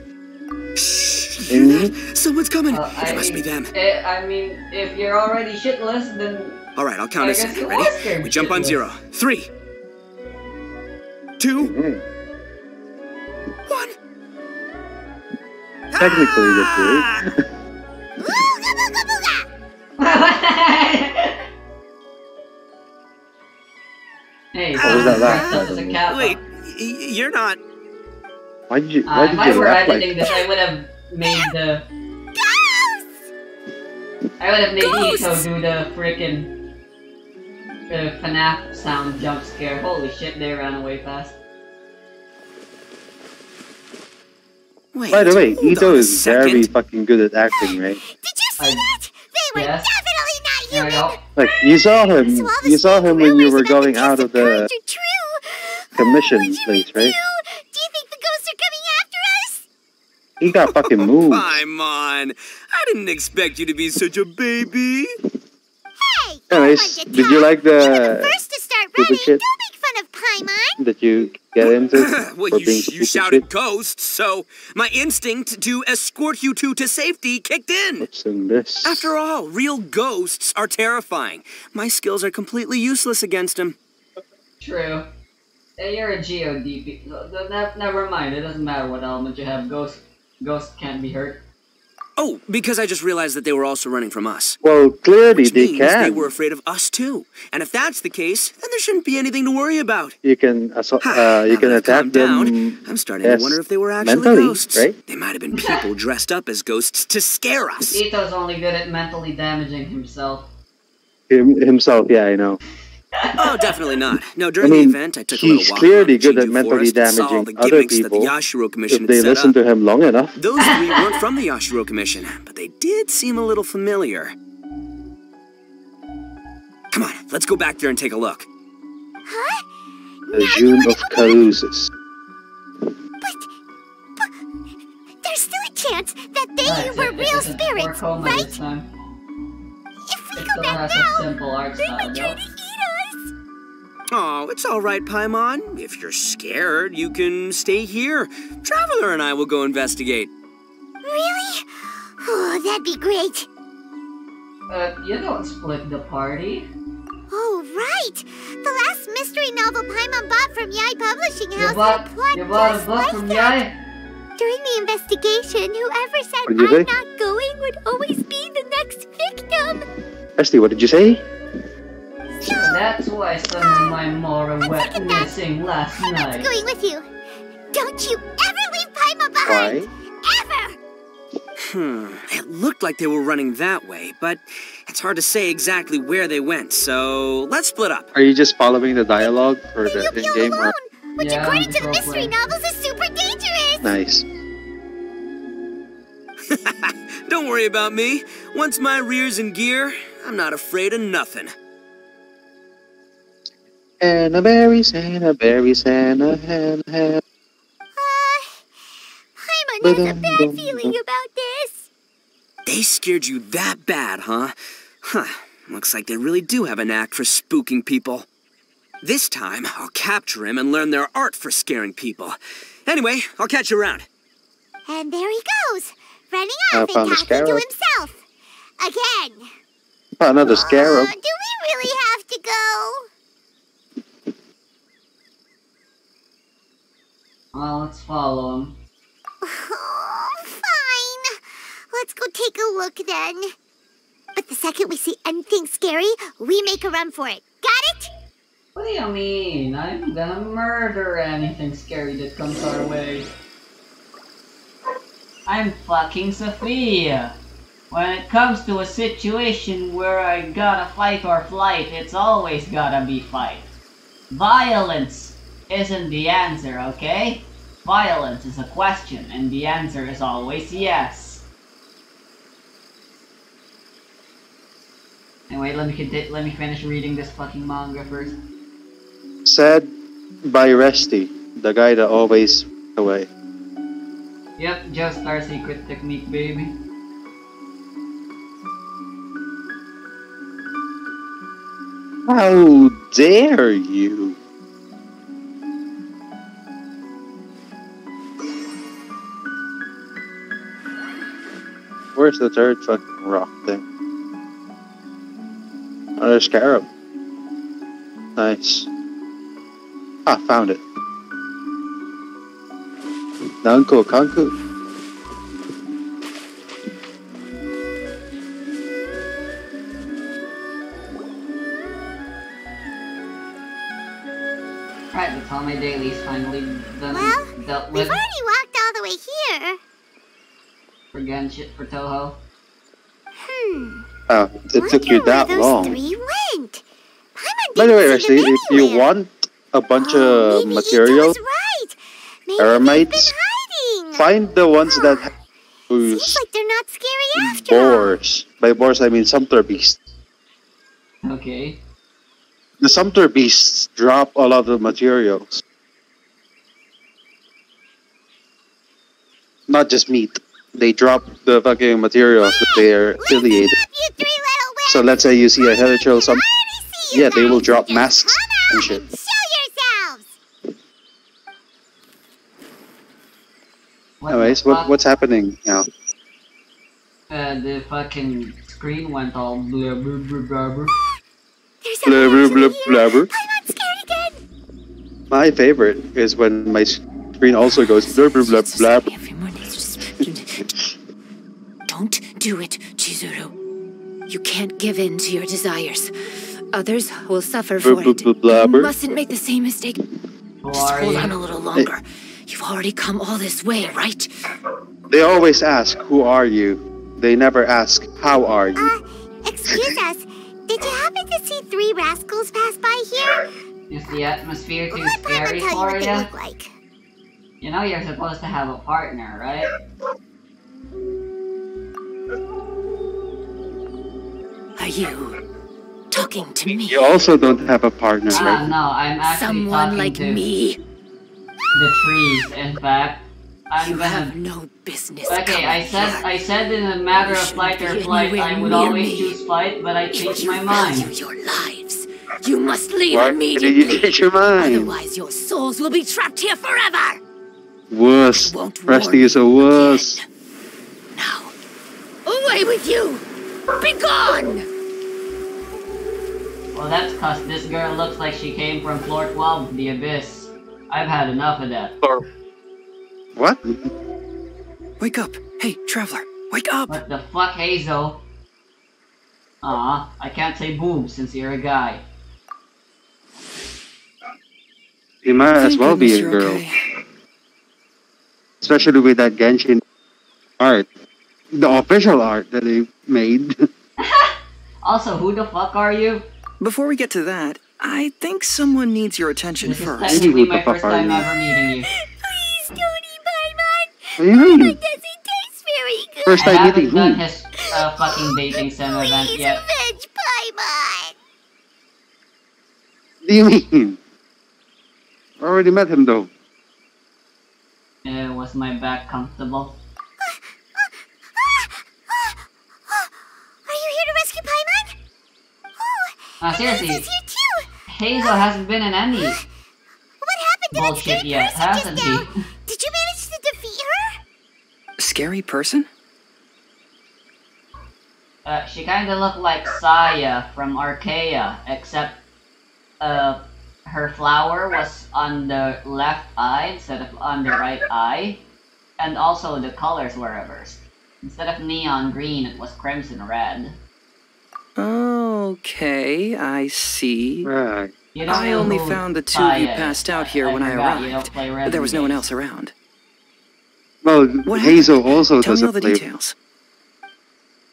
Shh, hear you? that? Someone's coming. uh, I it must be them. eh, I mean, if you're already shitless, then All right, I'll count us in. Ready? are scared We jump on shitless. zero. Three, two, one. Technically, Ah! that's Ooga booga! hey, What was that laugh? dressed up a cat. Wait, y- you're not. Why did you? Uh, Why if did I were editing like? this, I would have made the Ghosts! I would have made Itto Ghosts! do the freaking the FNAF sound jump scare. Holy shit, they ran away fast. Wait. By the way, hold Itto is very fucking good at acting, right? Did you see I- that? They were Yes. definitely not There we human. go. Like you saw him, So you saw him when you were going out of the true. commission What place, right? Do? do you think the ghosts are coming after us? He got fucking moved. Come on. I didn't expect you to be such a baby. Hey, Anyways, come on, did you like the the first to start stupid running. shit? Don't make fun of Paimon. that you get into well, for you, being you stupid shouted shit? ghosts, so my instinct to escort you two to safety kicked in. What's in this? After all, real ghosts are terrifying. My skills are completely useless against them. True. Hey, you're a GeoDP. No, no, Never mind. It doesn't matter what element you have. Ghost, ghost can't be hurt. Oh, because I just realized that they were also running from us. Well, clearly Which they means can. they were afraid of us too. And if that's the case, then there shouldn't be anything to worry about. You can uh, you can attack calmed down, them. I'm starting yes, to wonder if they were actually mentally, ghosts. right? They might have been people dressed up as ghosts to scare us. Itto's only good at mentally damaging himself. Him, himself, yeah, I know. Oh, definitely not. No, during I mean, the event, I took a he's little walk clearly around good at Chinju mentally Forest and saw all damaging the other gimmicks people that the Yashiro Commission If they had listen up. to him long enough. Those three weren't from the Yashiro Commission, but they did seem a little familiar. Come on, let's go back there and take a look. Huh? The Now you June wanna of Caruses. But, but there's still a chance that they Alright, were it- real it's spirits, right? If we go back has a now, simple art Oh, it's all right, Paimon. If you're scared, you can stay here. Traveler and I will go investigate. Really? Oh, that'd be great. Uh, you don't split the party. Oh, right. The last mystery novel Paimon bought from Yae Publishing You House bought, had plot you bought a just book like from that. Yae? During the investigation, whoever said What did you I'm say? not going would always be the next victim. Esty, what did you say? So, That's why some of my Mora One went second, Dad. missing last Paimon's night. going with you. Don't you ever leave Paimon behind. Why? Ever. Hmm, it looked like they were running that way, but it's hard to say exactly where they went, so let's split up. Are you just following the dialogue for Then the you'll be all in-game? alone, Or... which Yeah, according to the mystery roleplaying. novels is super dangerous. Nice. Don't worry about me. Once my rear's in gear, I'm not afraid of nothing. Anna berries, Anna berries, Anna, Anna, Anna. Uh, Paimon has a bad feeling about this. They scared you that bad, huh? Huh. Looks like they really do have a knack for spooking people. This time, I'll capture him and learn their art for scaring people. Anyway, I'll catch you around. And there he goes, running off and found talking to himself. Again. Another scarab. Uh, do we really have to go? Well, let's follow him. Oh, fine. Let's go take a look then. But the second we see anything scary, we make a run for it. Got it? What do you mean? I'm gonna murder anything scary that comes our way. I'm fucking Sophia. When it comes to a situation where I gotta fight or flight, it's always gotta be fight. Violence isn't the answer, okay? Violence is a question, and the answer is always yes. Anyway, let me let me finish reading this fucking manga first. Said by Resty, the guy that always away. Yep, just our secret technique, baby. How dare you? The 3rd fucking rock thing. Oh, there's Scarab. Nice. Ah, found it. Nanko Kanku. Right, that's all my dailies finally done. Well, we've already walked all the way here for Genshin for Touhou. Hmm. Oh, it took you that where those long. three went. By the way, didn't Rusty, if you want a bunch Oh, of maybe material, right. Maybe Eremites, they've been hiding. find the ones that have Seems like they're not scary after all. boars. By boars, I mean sumpter beasts. Okay. The sumpter beasts drop a lot of materials. Not just meat. They drop the fucking materials that they are affiliated. Listen up, you three little So let's say you see a hilichurl some I already see you yeah, they will drop masks and shit. and Show yourselves. Anyways, what what's happening now? Uh, the fucking screen went all mansion blah here. blah. blah. Paimon's scared again. My favorite is when my screen also goes blah blah blah blah. blah. Every morning, it's just- Don't do it, Chizuru. You can't give in to your desires. Others will suffer for blah, it. blah, blah, You mustn't make the same mistake. Just hold on a little longer. You've already come all this way, right? They always ask, "Who are you?" They never ask, "How are you?" Uh, excuse us. Did you happen to see three rascals pass by here? Is the atmosphere too Let Paimon scary tell you for what they look like. You know you're supposed to have a partner, right? Are you talking to me? You also don't have a partner, Ah, right? no, I'm actually Someone talking like to me? the trees. In fact, I'm You gonna. have no business Okay, I said here. I said in a matter of shouldn't flight or flight I would always me. choose flight, but I changed you my value mind. your lives, you must leave Why did you immediately. change your mind? Otherwise, your souls will be trapped here forever. Wuss. Won't Rusty warn is a you wuss. again. Now, away with you! Be gone! Well, that's cause this girl looks like she came from floor 12, the abyss. I've had enough of that. What? Wake up. Hey, traveler, wake up. What the fuck, Hazel? Aw, I can't say boob since you're a guy. You might as well be a girl, okay. especially with that Genshin art, the official art that they made. Also, who the fuck are you? Before we get to that, I think someone needs your attention This is first. technically Who the my first time you? ever meeting you. Please don't eat Paimon. What do you mean? Doesn't taste very good. First I time meeting haven't done his uh, fucking dating sim event Please yet. avenge Paimon. What do you mean? I already met him though. Uh, was my back comfortable? Are you here to rescue Paimon? Oh, Ah, seriously, Lisa's here too. Hazel hasn't been in any What happened to that bullshit scary yet, person hasn't just now? Did you manage to defeat her? Scary person? Uh, she kinda looked like Saya from Archaea, except, uh, her flower was on the left eye instead of on the right eye. And also the colors were reversed. Instead of neon green, it was crimson red. Okay, I see. Right. You don't I only who found the two of you Saya is. passed out here I when I forgot you don't arrived. But there was no one else around. Well, What Hazel happened? also Tell me doesn't all the play. details.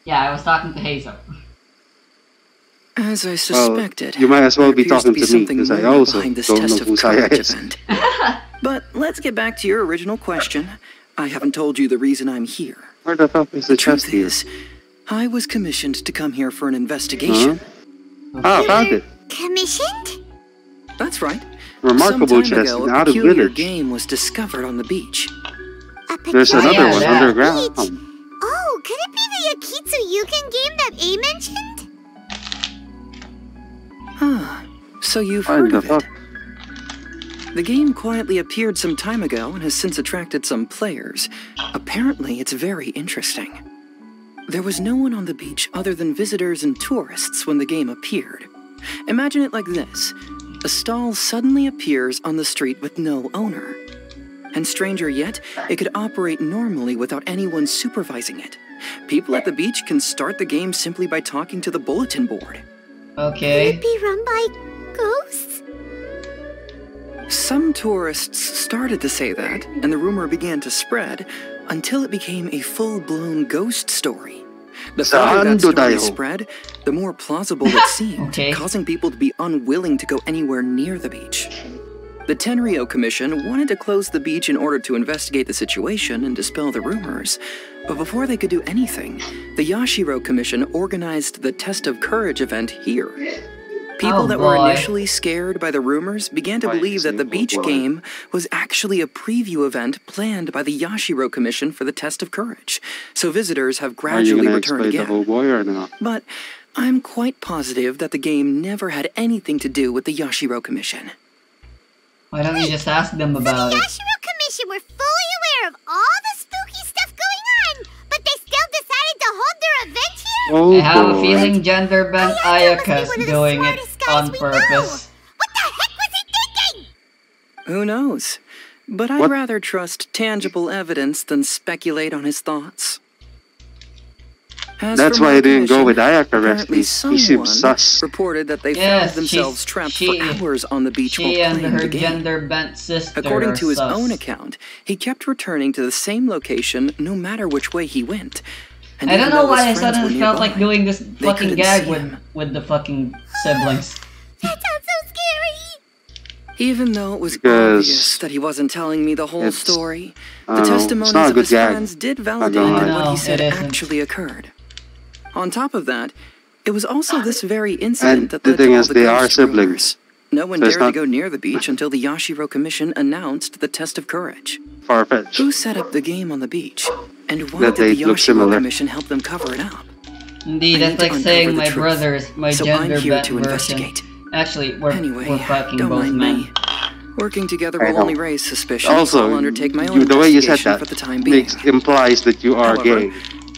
Yeah, I was talking to Hazel. As I suspected, you might as well be appears talking be to me, something 'cause I also behind this don't test know of who Saya courage is. but let's get back to your original question. I haven't told you the reason I'm here. Where the fuck is the The truth chest here? is, I was commissioned to come here for an investigation. Ah, found it. Commissioned? That's right. Remarkable Some time chest ago, in a peculiar Village. game was discovered on the beach. A There's another one that. underground. beach. Oh, could it be the Akitsu Yuken game that A mentioned? Ah, so you've What heard of fuck? it. The game quietly appeared some time ago and has since attracted some players. Apparently, it's very interesting. There was no one on the beach other than visitors and tourists when the game appeared. Imagine it like this a stall suddenly appears on the street with no owner. And stranger yet, it could operate normally without anyone supervising it. People at the beach can start the game simply by talking to the bulletin board. Okay. Could it be run by ghosts? Some tourists started to say that, and the rumor began to spread until it became a full blown ghost story. The further that story spread, the more plausible it seemed, Okay. causing people to be unwilling to go anywhere near the beach. The Tenryou Commission wanted to close the beach in order to investigate the situation and dispel the rumors. But before they could do anything, the Yashiro Commission organized the Test of Courage event here. People Oh, that were initially scared by the rumors began to Why believe that the beach boy? game was actually a preview event planned by the Yashiro Commission for the Test of Courage. So visitors have Are you gradually gonna returned explain the again. whole boy or not? But I'm quite positive that the game never had anything to do with the Yashiro Commission. Why don't you just ask them So about the it? Yashiro Commission were fully aware of all the spooky stuff going on, but they still decided to hold their event here? Oh I have a feeling gender bent Ayaka must Ayaka's one of the doing it on purpose. What the heck was he thinking? Who knows? But I'd What- rather trust tangible evidence than speculate on his thoughts. As That's why I didn't go with Ayaka apparently He someone seems sus. reported that they Yes, found themselves she's- trapped she- for hours on the beach She while playing her the game. gender bent sister. According to his sus. own account, he kept returning to the same location no matter which way he went. And I don't know why I suddenly were felt like doing this fucking gag with with the fucking siblings. That sounds so scary. Even though it was Because obvious that he wasn't telling me the whole story, the don't know, it's testimonies of his gag. friends did validate that lie. what he said actually occurred. On top of that, it was also this very incident And that the led thing to all is, the they are ghost siblings. Rumors. No one So it's dared to go near the beach until the Yashiro Commission announced the test of courage. Far-fetched. Who set up the game on the beach? And why That did the Yashiro. Commission help them cover it up? Indeed, I that's like uncover saying the my truth. brother's my so gender I'm here to version. investigate. Actually, we're Anyway, we're fucking don't both mind men. me. Working together will only raise suspicion. Also, I'll undertake my own you, the way you said investigation that for the time being. makes implies that you are However, gay.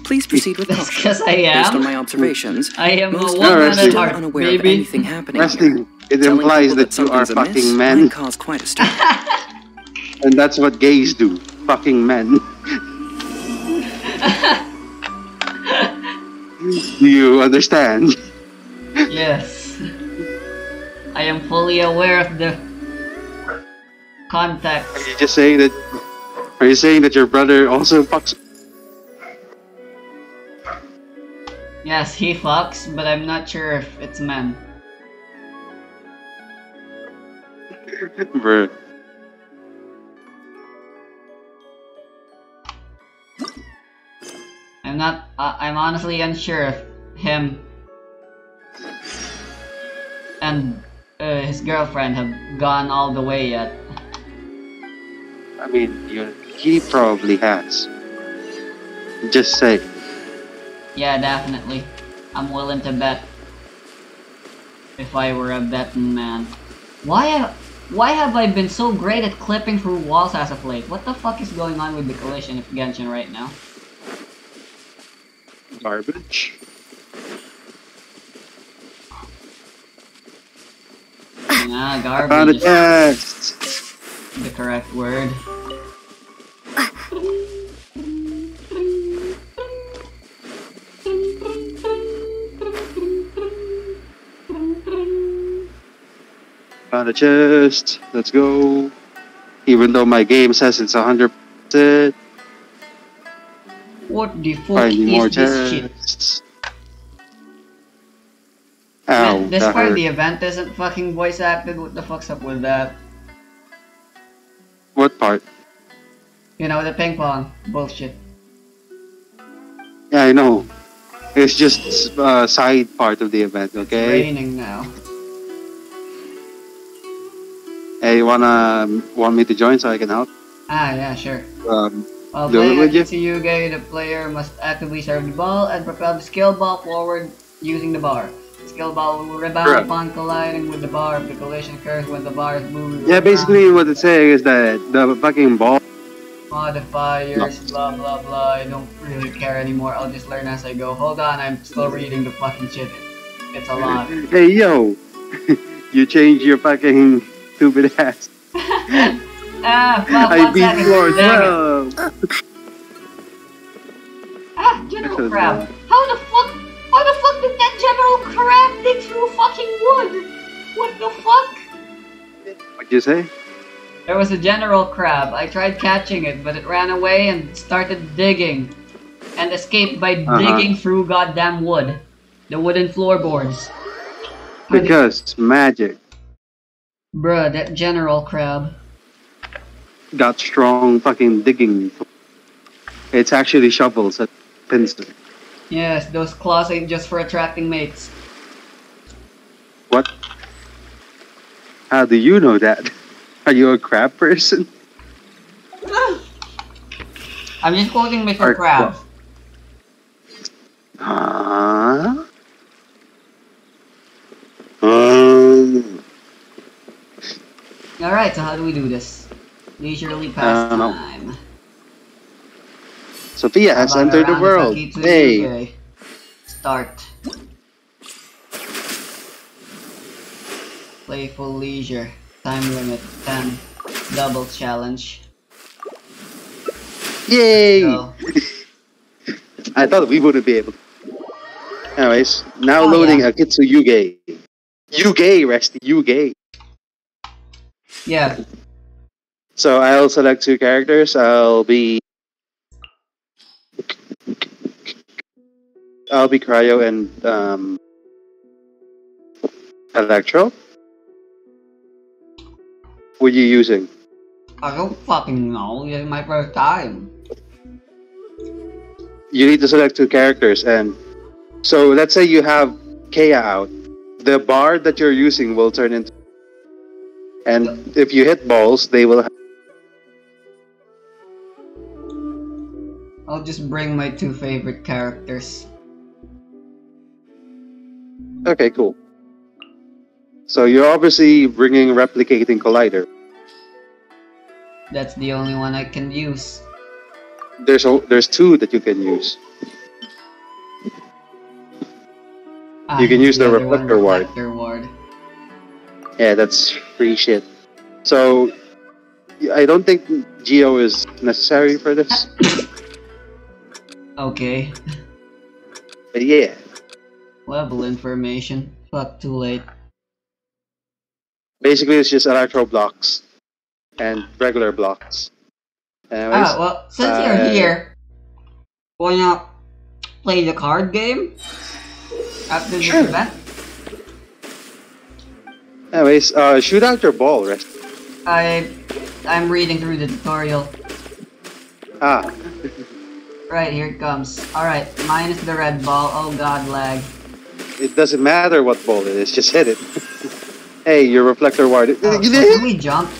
Please proceed with That's caution. because I am. Based on my observations, I am a most woman people at heart, unaware of anything happening Resting, here. It Telling implies people that you are fucking men, cause quite a stir. and that's what gays do. Fucking men. do you understand? Yes. I am fully aware of the context. Are you just saying that? Are you saying that your brother also fucks? Yes, he fucks, but I'm not sure if it's men. I'm not. Uh, I'm honestly unsure if him and uh, his girlfriend have gone all the way yet. I mean, you, he probably has. Just say. Yeah, definitely. I'm willing to bet. If I were a betting man. Why why have I been so great at clipping through walls as of late? What the fuck is going on with the collision of Genshin right now? Garbage. Ah, I found a garbage the correct word. Found a chest. Let's go. Even though my game says it's 100%, What the fuck finding more is this shit? chests. Ow, Man, this part of the event isn't fucking voice acted. What the fuck's up with that? What part? You know, the ping pong bullshit. Yeah, I know. It's just uh, side part of the event, It's okay? raining now. Hey, you wanna want me to join so I can help? Ah, yeah, sure. Um, While playing with you? Yuge, the player must actively serve the ball and propel the skill ball forward using the bar. The skill ball will rebound Correct. upon colliding with the bar if the collision occurs when the bar is moving. yeah, basically what it's saying is that the fucking ball. Modifiers, blah blah blah. I don't really care anymore. I'll just learn as I go. Hold on, I'm still reading the fucking shit. It's a lot. Hey, yo! you changed your fucking stupid ass. ah, I beat second. floor as well. Ah, General Crab. uh, How the fuck? How the fuck did that General Crab dig through fucking wood? What the fuck? What'd you say? There was a general crab. I tried catching it, but it ran away and started digging. And escaped by Uh-huh. digging through goddamn wood. The wooden floorboards. Because magic. Bruh, that general crab. Got strong fucking digging. It's actually shovels that pins them. Yes, those claws ain't just for attracting mates. What? How do you know that? Are you a crab person? I'm just quoting Mr. Or- Krabs. Huh? Um, Alright, so how do we do this? Leisurely pastime. Sophia has How about a entered the world. Hey? Start. Playful leisure. Time limit 10. Double challenge. yay! Go. I thought we wouldn't be able. to. Anyways, now Oh, loading yeah. Akitsu Yuge. Yuge, Resty, Yuge. Yeah, So I'll select two characters. I'll be. I'll be Cryo and um, Electro. What are you using? I don't fucking know. This is my first time. You need to select two characters, and so let's say you have Kaeya out. The bar that you're using will turn into, and if you hit balls, they will. I'll just bring my two favorite characters. Okay, cool. So you're obviously bringing replicating collider. That's the only one I can use. There's a, there's two that you can use. Ah, You can use the other one, reflector ward. reflector ward. Yeah, that's free shit. So I don't think Geo is necessary for this. Okay. But yeah, Level information. Fuck, too late. basically it's just electro blocks and regular blocks. Anyways, Ah, well, since you're uh, here, wanna play the card game? After this Sure. event? Anyways, uh, shoot out your ball, rest. I, I'm reading through the tutorial. Ah, Right, here it comes. Alright, mine is the red ball. Oh god, lag. it doesn't matter what ball it is, just hit it. hey, your reflector ward. Oh, so can we jump?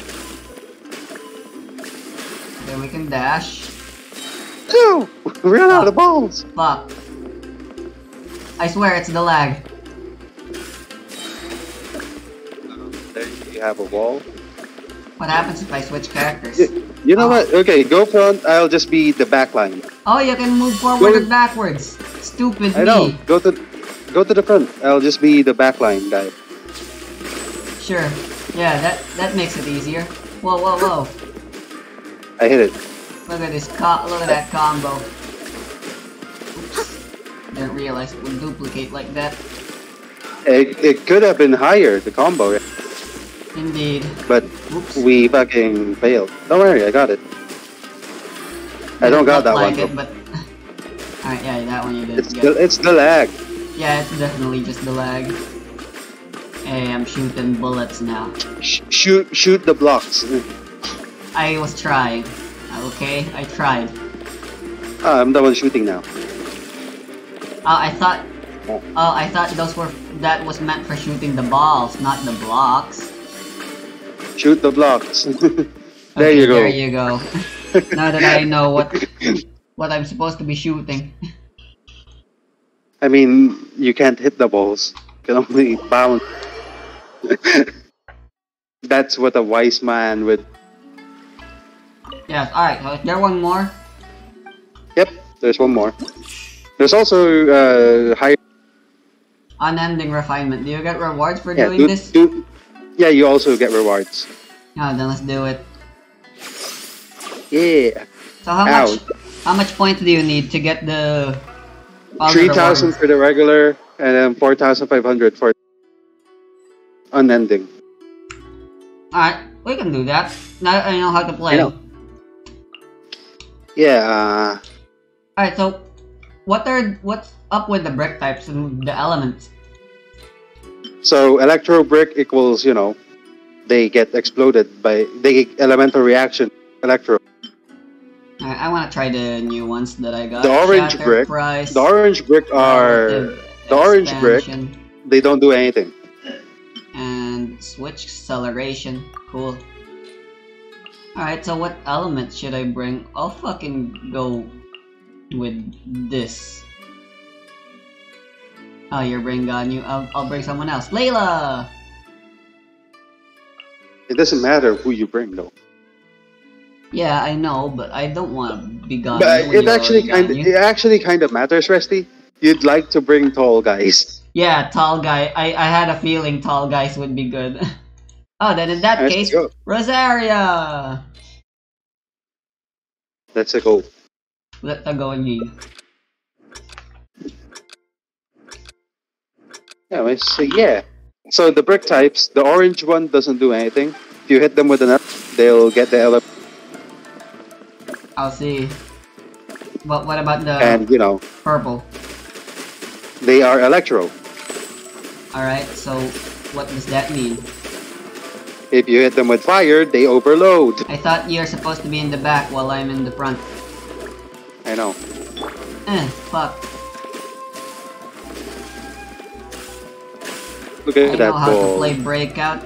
Then we can dash. No, we ran out of balls. Fuck. I swear it's the lag. Have a wall. What happens if I switch characters? You, know Oh. what? Okay, go front. I'll just be the back line. Oh, you can move forward Go- and backwards. Stupid I know. Go to go to the front. I'll just be the back line guy. Sure. Yeah, that that makes it easier. Whoa, whoa, whoa. I hit it. Look at this look at that combo. Oops. Didn't realize it would duplicate like that. It, it could have been higher, the combo, Indeed. but Oops. we fucking failed. Don't worry, I got it. I don't got that like one. It, but Alright, yeah, that one you didn't It's get. the, it's the lag. Yeah, it's definitely just the lag. Hey, I'm shooting bullets now. Sh- shoot shoot the blocks. I was trying. Okay, I tried. Ah, I'm the one shooting now. Oh, I thought. Oh, I thought those were that was meant for shooting the balls, not the blocks. Shoot the blocks. there Okay, you go. There you go. now that I know what what I'm supposed to be shooting. I mean, you can't hit the balls. You can only bounce. That's what a wise man would. yes. All right. So is there one more? Yep, there's one more. There's also uh, high. Unending refinement. Do you get rewards for Yeah, doing do, this? do, yeah, you also get rewards. Oh, then let's do it. Yeah, So how Ow. much how much points do you need to get the three thousand for the regular, and then four thousand five hundred for unending. Alright, we can do that. Now I know how to play. I know. Yeah. Uh, Alright, so what are what's up with the brick types and the elements? So electro brick equals you know, they get exploded by they elemental reaction electro. I, I want to try the new ones that I got. The orange Shatter brick- Price, The orange brick are the orange brick. They don't do anything. and switch acceleration. Cool. Alright, so what element should I bring? I'll fucking go with this. Oh, you're bringing you. I'll, I'll bring someone else. Layla! It doesn't matter who you bring though. Yeah, I know, but I don't want to be gone. But it actually kind of, it actually kind of matters, Resty. You'd like to bring tall guys. Yeah, tall guy. I, I had a feeling tall guys would be good. oh, then in that Let's case, go. Rosaria! Let's go. Let the go need. Yeah, I see. Yeah. So the brick types, the orange one doesn't do anything. If you hit them with an up, they'll get the ele- I'll see. But what about the and you know purple? they are electro. Alright, so what does that mean? If you hit them with fire, they overload. I thought you're supposed to be in the back while I'm in the front. I know. Eh, fuck. Look I at that know how to ball. play breakout.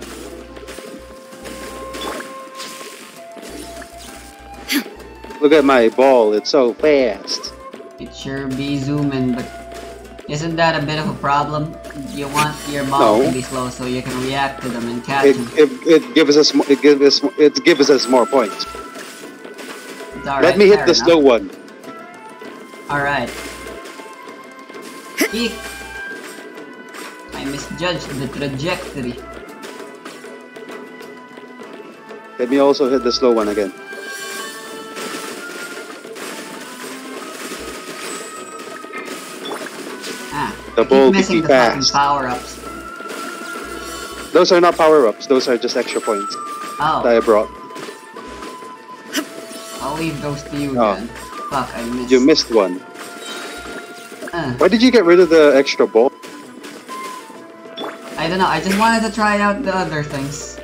Look at my ball. It's so fast. It sure be zooming, but isn't that a bit of a problem? You want your ball No. to be slow so you can react to them and catch It, them. it, it gives us it gives us it gives us more points. It's alright, Let me hit the enough. slow one. Alright. Eek. I misjudged the trajectory. Let me also hit the slow one again. Ah, The I ball missing the fast. power-ups. Those are not power ups. Those are just extra points Oh, that I brought. I'll leave those to you Oh. then. Fuck, I missed. You missed one. Uh, Why did you get rid of the extra ball? I don't know, I just wanted to try out the other things.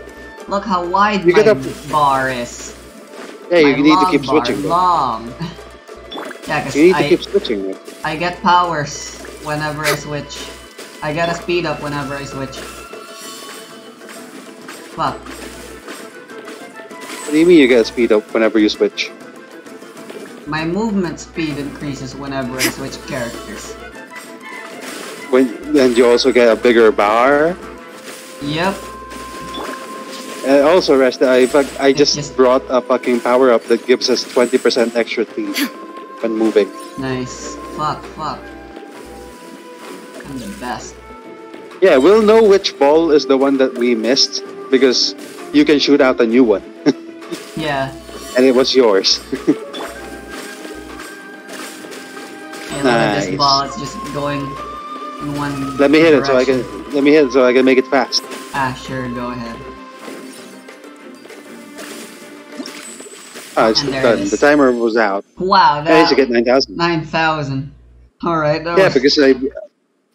Look how wide You my gotta- bar is. Yeah, you My need to keep switching. though. Long. yeah, cause You need to I, keep switching. though. I get powers whenever I switch. I get a speed up whenever I switch. Fuck. What do you mean you get a speed up whenever you switch? My movement speed increases whenever I switch characters. When and you also get a bigger bar. Yep. And also, rest. I I just, just- brought a fucking power up that gives us twenty percent extra speed when moving. Nice. Fuck, fuck. I'm the best. Yeah, we'll know which ball is the one that we missed because you can shoot out a new one, Yeah. and it was yours. I that this ball is just going in one let me hit it so I can. Let me hit it so I can make it fast. Ah, sure, go ahead. Ah, it's it done. The timer was out. Wow, I need to get nine thousand. 9,000. Alright, that Yeah, was... because I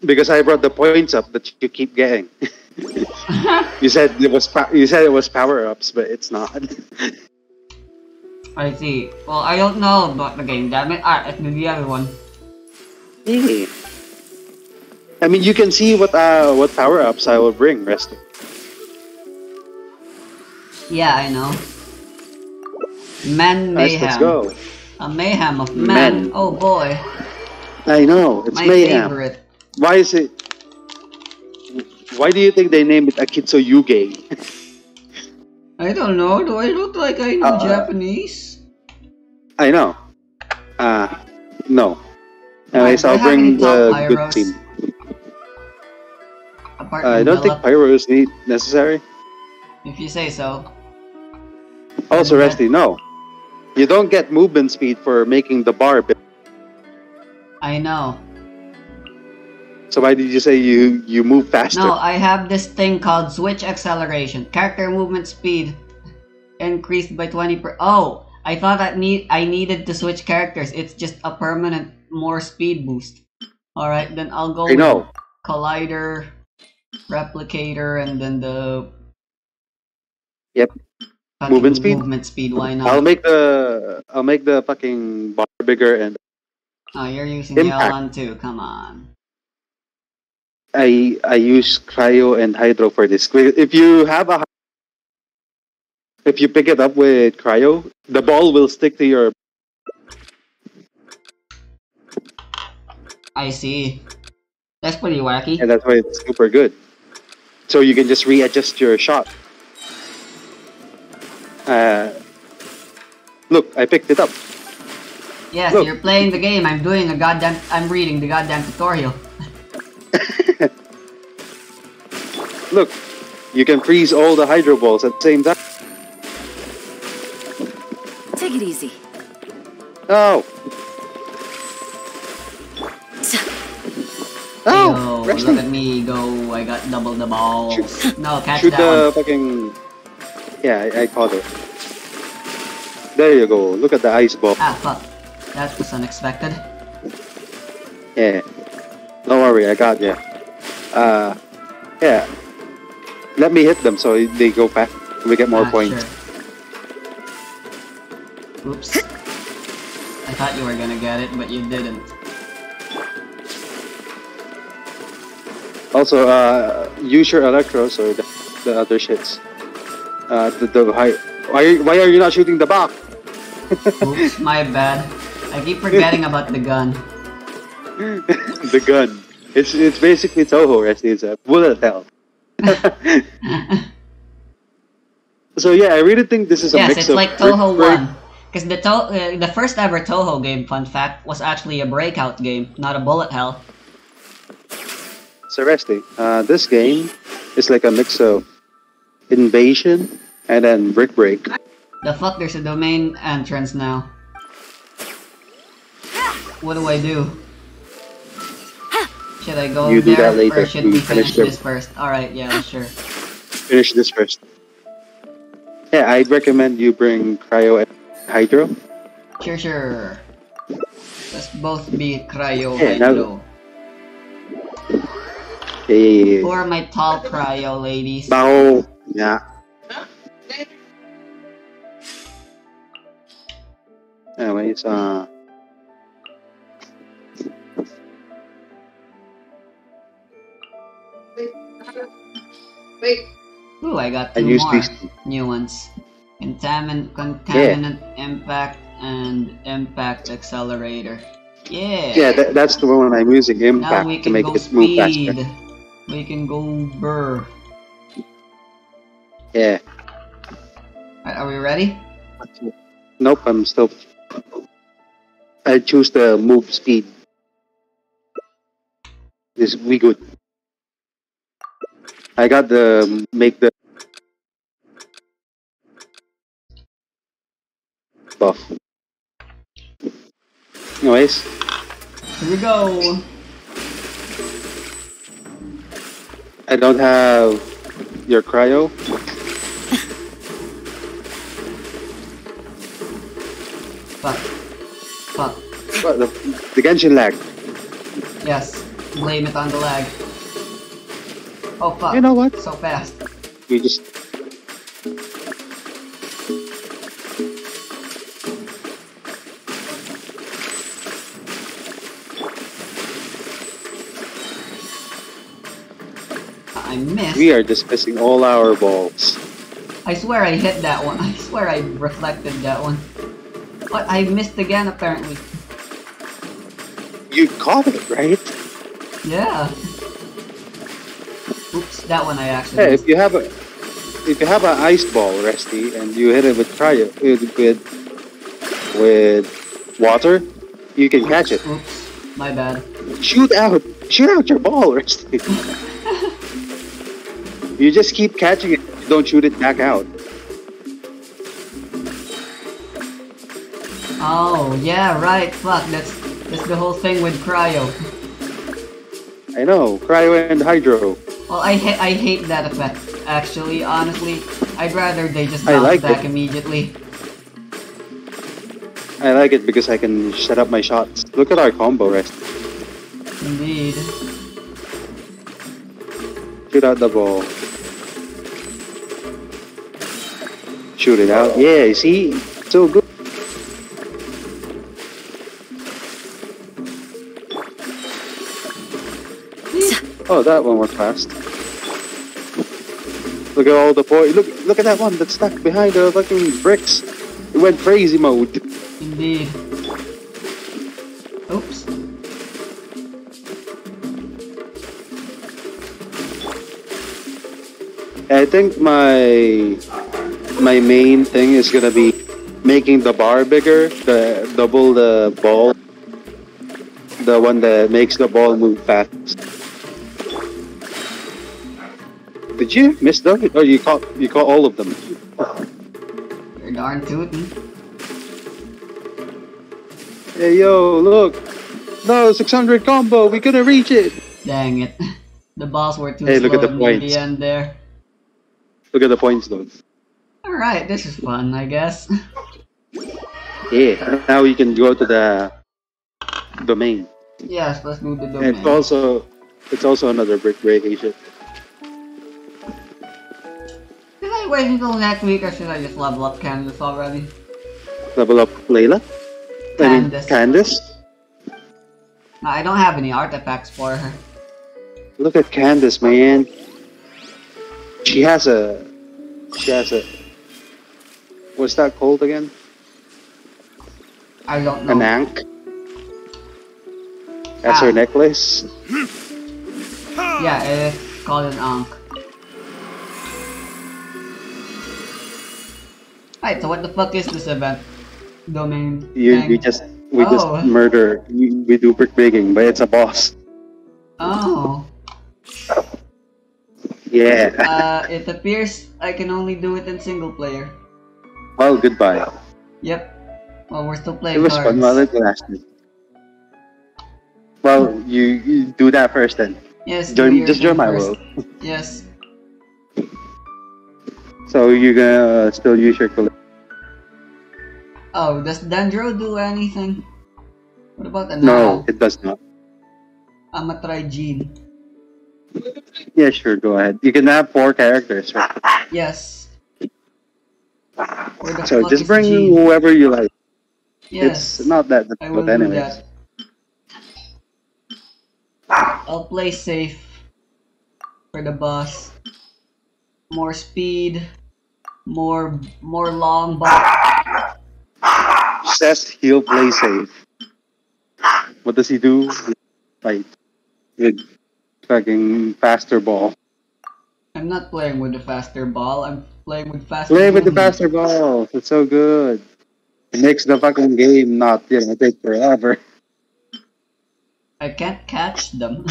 because I brought the points up that you keep getting. you said it was you said it was power ups, but it's not. I see. Well, I don't know about the game, damn it. Alright, let's do the other one. I mean, you can see what uh what power ups I will bring. Rest. Yeah, I know. Man Mayhem. let's go. A mayhem of men. Oh boy. I know it's My mayhem. favorite. Why is it? Why do you think they named it Akitsu Yuge? I don't know. Do I look like I know Uh, Japanese? I know. Uh no. Anyways, I'll bring the good team. Apart Uh, I don't think pyro is need necessary. if you say so. Also, Okay. Resty, no. You don't get movement speed for making the bar big. I know. So why did you say you you move faster? No, I have this thing called switch acceleration. Character movement speed increased by 20 per- Oh! I thought I need I needed to switch characters. It's just a permanent more speed boost. Alright, then I'll go I know. with Collider, Replicator, and then the Yep. Movement speed? Movement speed, why not? I'll make the I'll make the fucking bar bigger and Oh, you're using Impact. Yelan too, come on. I I use cryo and hydro for this. If you have a if you pick it up with cryo, the ball will stick to your I see. That's pretty wacky. and that's why it's super good. So you can just readjust your shot. Uh, look, I picked it up. Yes, Look. you're playing the game. I'm doing a goddamn. I'm reading the goddamn tutorial. Look, you can freeze all the hydro balls at the same time. Take it easy. Oh, oh, Yo, look at me go. I got double the balls. No, catch Shoot the fucking. Yeah, I, I caught it. There you go. Look at the ice ball. Ah, fuck. That was unexpected. Yeah. Don't worry, I got you. Uh, yeah. Let me hit them so they go back. We get more Ah, points. sure. Oops. I thought you were gonna get it, but you didn't. Also, uh, use your electros or the, the other shits. Uh, the, the. Why, why are you not shooting the box? Oops, my bad. I keep forgetting about the gun. the gun. It's it's basically Touhou, Resty. It's a bullet hell. so yeah, I really think this is a yes, mix it's of like Touhou break- 1. Because the, to- uh, the first ever Touhou game, fun fact, was actually a breakout game, not a bullet hell. So Resty, uh, this game is like a mix of invasion and then brick break. The fuck, there's a domain entrance now. What do I do? Should I go You do there, that later. or should we finish finish this first? Alright, yeah, sure. Finish this first. Yeah, I'd recommend you bring cryo and hydro. Sure, sure. Let's both be cryo Yeah, hydro. Yeah, yeah, yeah. Who are my tall cryo ladies? Bao. Yeah. Anyways, uh, Wait. Ooh, I got I two use more these new ones. Contamin contaminant impact and impact accelerator. Yeah. yeah, that, that's the one I'm using impact to make go it move speed. faster. We can go burr. Yeah. Alright, Are we ready? Nope, I'm still. I choose the move speed. This we good. I got the make the buff. Anyways, Here we go. I don't have your cryo. Fuck. Fuck. What the, the Genshin lag. Yes. Blame it on the lag. Oh fuck. You know what? So fast. We just we are just missing all our balls. I swear I hit that one. I swear I reflected that one. But I missed again apparently. You caught it, right? Yeah. Oops, that one I actually Hey, missed. if you have a if you have an ice ball, Resty, and you hit it with cryo with with, with water, you can catch it. Oops, my bad. Shoot out, shoot out your ball, Resty. you just keep catching it. Don't shoot it back out. Oh, yeah, right, fuck, that's that's the whole thing with cryo. I know, cryo and hydro. Well, I ha I hate that effect. Actually, honestly, I'd rather they just bounce like back it. immediately. I like it because I can set up my shots. Look at our combo rest. Indeed. Shoot out the ball. Shoot it out. Yeah, see? So good. Oh, that one was fast. Look at all the boy. Look, look at that one that's stuck behind the fucking bricks. It went crazy mode. Indeed. Oops. I think my my main thing is gonna be making the bar bigger, the double the ball, the one that makes the ball move fast. Did you miss them? Oh, you caught you caught all of them. You're darn tootin'. Hey yo, look! No, 600 combo. We couldn't reach it. Dang it. The balls were too Hey, slow look at the points. the end there. Look at the points though. Alright, this is fun, I guess. Yeah. Now we can go to the domain. yes, let's do the And domain. it's also it's also another brick breaking shit. Should I wait until next week or should I just level up Candace already? Level up Layla. I mean Candace. Candace. No, I don't have any artifacts for her. Look at Candace, man. She has a. She has a. What's that called again? I don't know. An ankh. That's Ah. her necklace. Yeah, it's called an ankh. Alright, so what the fuck is this event? Domain. You, we just we Oh. just murder. We, we do brick breaking, but it's a boss. Oh. Yeah. Uh, it appears I can only do it in single player. Well, goodbye. Yep. Well, we're still playing. It was cards. fun while it lasted. Well, you, you do that first then. Yes. Join, just join my first. world. Yes. So you're gonna uh, still use your collect. Oh, does Dendro do anything? What about the No, it does not. I'ma try Jean. Yeah, sure, go ahead. You can have four characters. Right? Yes. So just bring Jean? whoever you like. Yes. It's not that difficult, do anyways. that. I'll play safe for the boss. More speed, more more long ball. Says he'll play safe. What does he do? Like with fucking faster ball. I'm not playing with the faster ball. I'm playing with faster. Play with the faster ball. It's so good. It makes the fucking game not you know take forever. I can't catch them.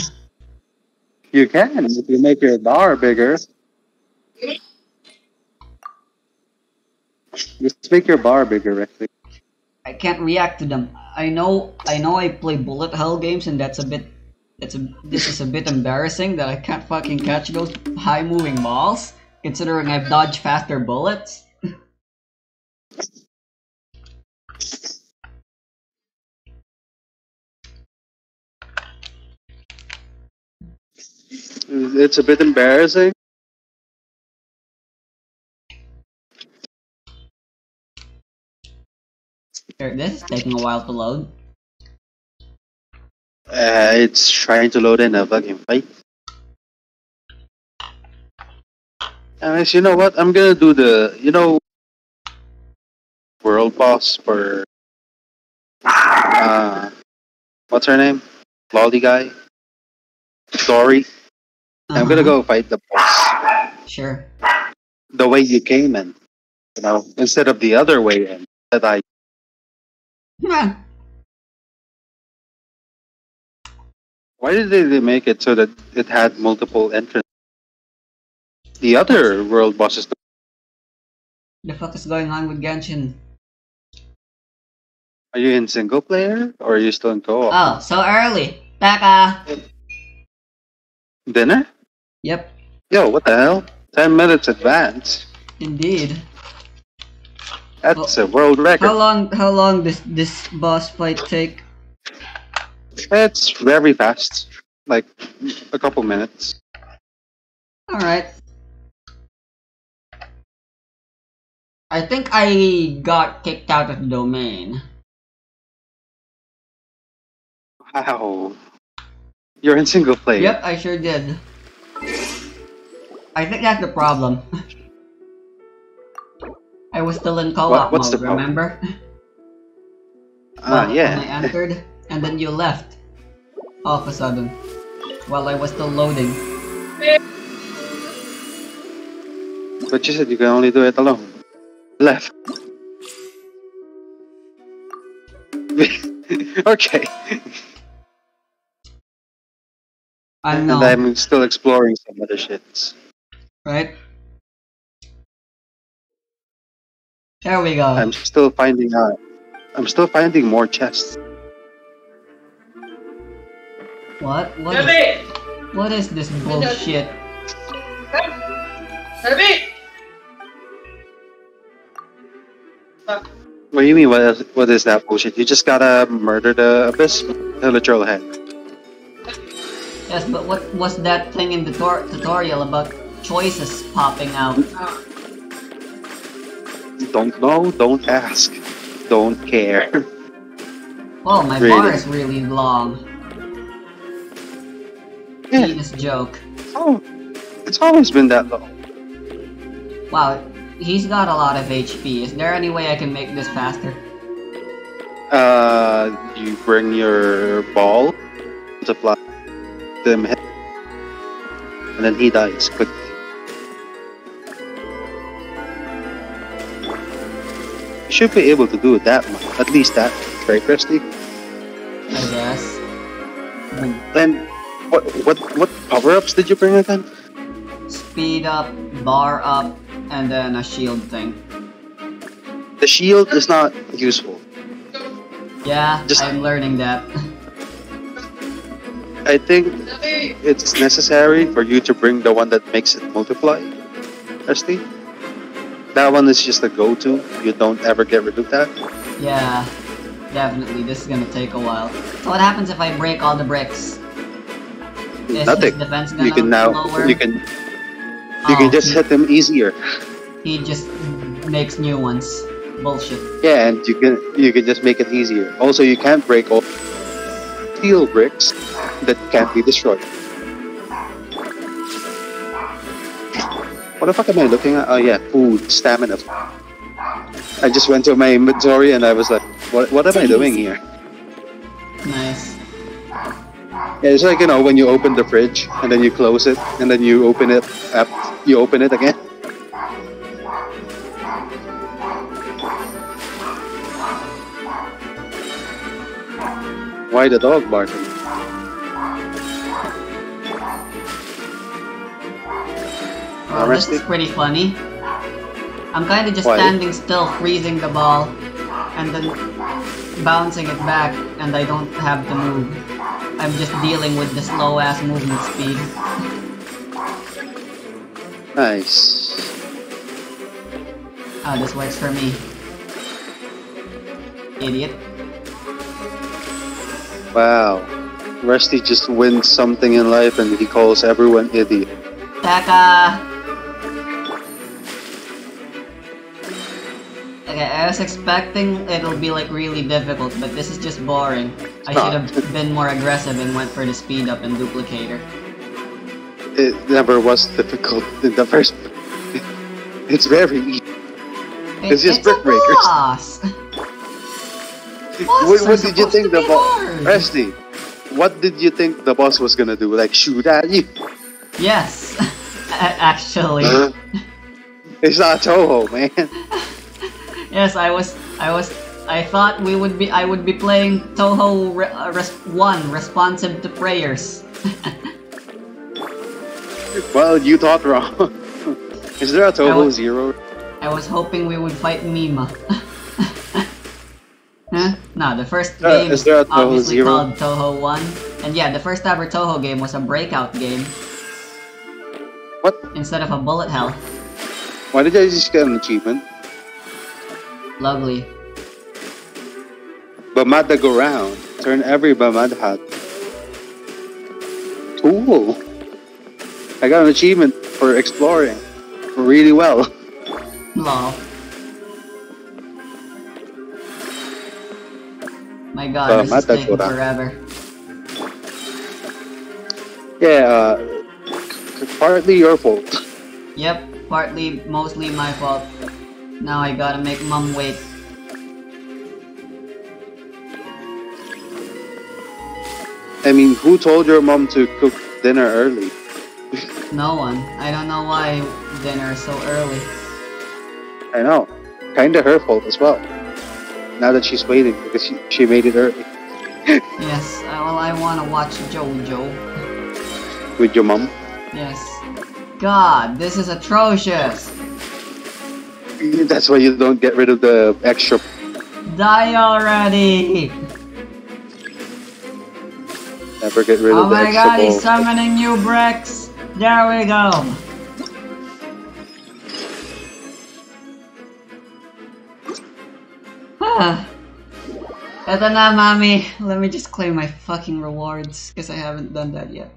You can if you make your bar bigger. Just make your bar bigger, Rexy. I can't react to them. I know. I know. I play bullet hell games, and that's a bit. That's a. This is a bit embarrassing that I can't fucking catch those high moving balls. Considering I've dodged faster bullets. It's a bit embarrassing. Here, this is taking a while to load. Uh, it's trying to load in a fucking fight. Anyways, you know what? I'm gonna do the, you know, world boss for, uh, what's her name? Lolly guy? Dori. I'm gonna Uh-huh. go fight the boss Sure. the way you came in, you know, instead of the other way in that I. Huh. Why did they make it so that it had multiple entrances? The other world bosses The fuck is going on with Genshin? Are you in single player or are you still in co-op? Oh, so early. Taka. Dinner? Yep, Yo, what the hell? 10 minutes advance. indeed. That's a world record. How long? How long does this boss fight take? It's very fast. Like a couple minutes. All right. I think I got kicked out of the domain. Wow. You're in single player. Yep, I sure did. I think that's the problem. I was still in co-op What- mode, remember? Ah, Well, yeah. I entered, and then you left. All of a sudden. While I was still loading. But you said you can only do it alone. Left. okay. I And I'm still exploring some other shits. right? There we go. I'm still finding out. I'm still finding more chests. What? What is, what is this bullshit? What do you mean? What is, what is that bullshit? You just gotta murder the abyss, the literal head. Yes, but what was that thing in the tor- tutorial about choices popping out? Don't know. Don't ask. Don't care. Oh, my bar is really long. Yeah. Penis joke. oh, it's always been that long. Wow, he's got a lot of HP. Is there any way I can make this faster? Uh, you bring your ball, multiply them, and then he dies quickly. You should be able to do it that much, at least that, right, Rusty? I guess. Then, what what what power ups did you bring again? Speed up, bar up, and then a shield thing. The shield is not useful. Yeah, Just- I'm learning that. I think it's necessary for you to bring the one that makes it multiply, Rusty. That one is just a go-to. You don't ever get rid of that. yeah, definitely. This is gonna take a while. So what happens if I break all the bricks? Is Nothing. defense gonna You can now lower? you can you Oh, can just he, hit them easier. he just makes new ones. Bullshit. Yeah, and you can you can just make it easier. Also, you can't break all steel bricks that can't be destroyed. What the fuck am I looking at? Oh yeah, food, stamina. I just went to my inventory and I was like, what what am I doing here? Nice. Yeah, it's like you know when you open the fridge and then you close it and then you open it up, you open it again. Why the dog barking? Well, this is pretty funny. I'm kind of just Why? standing still, freezing the ball, and then bouncing it back, and I don't have the move. I'm just dealing with the slow ass movement speed. Nice. Ah, this works for me. Idiot. Wow. Rusty just wins something in life and he calls everyone idiot. Taka! I was expecting it'll be like really difficult, but this is just boring. I not. should have been more aggressive and went for the speed up and duplicator. It never was difficult in the first It's very easy. It- It's just brick breakers. boss! What, what did you think the boss... Rusty, what did you think the boss was gonna do? Like shoot at you? Yes, actually. It's not Touhou, man. Yes, I was, I was, I thought we would be, I would be playing Touhou re- uh, res- 1, Responsive to Prayers. Well, you thought wrong. Is there a Touhou was- Zero? I was hoping we would fight Mima. huh? No, the first Uh, game is there obviously Zero? called Touhou 1. And yeah, the first ever Touhou game was a breakout game. What? Instead of a bullet hell. Why did I just get an achievement? Lovely. Bamada go round. Turn every Bamada hat. Cool. I got an achievement for exploring really well. Lol. My god, this is taking forever. Yeah, uh, partly your fault. Yep, partly, mostly my fault. Now I gotta make mom wait. I mean, who told your mom to cook dinner early? No one. I don't know why dinner is so early. I know. Kinda her fault as well. Now that she's waiting because she, she made it early Yes, I, well, I wanna watch JoJo. with your mom. Yes. God, this is atrocious! That's why you don't get rid of the extra. Die already! Never get rid Oh of the extra. Oh my god, he's summoning new bricks! There we go! Ah. Eto na, mami. Let me just claim my fucking rewards, because I haven't done that yet.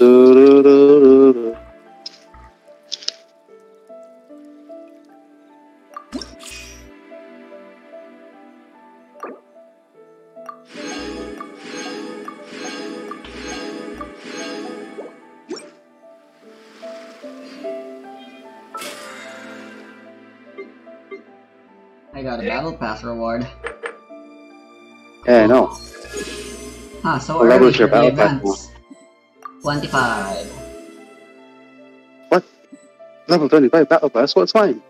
I got a battle pass reward. Yeah, I know. Huh, so level early is your the battle pass. 25. What? Level 25 battle pass? What's mine?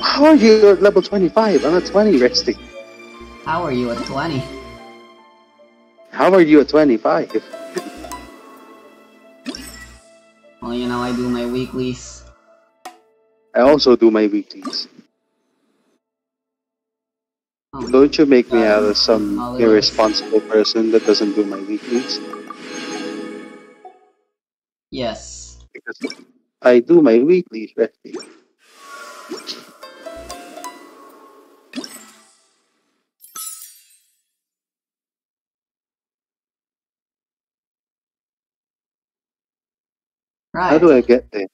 How are you at level 25? I'm at 20 resting. How are you at 20? How are you at 25? Well, you know, I do my weeklies. I also do my weeklies. Oh, Don't you make me uh, out as some irresponsible person that doesn't do my weeklies? Yes. Because I do my weekly resting. Right. How do I get there?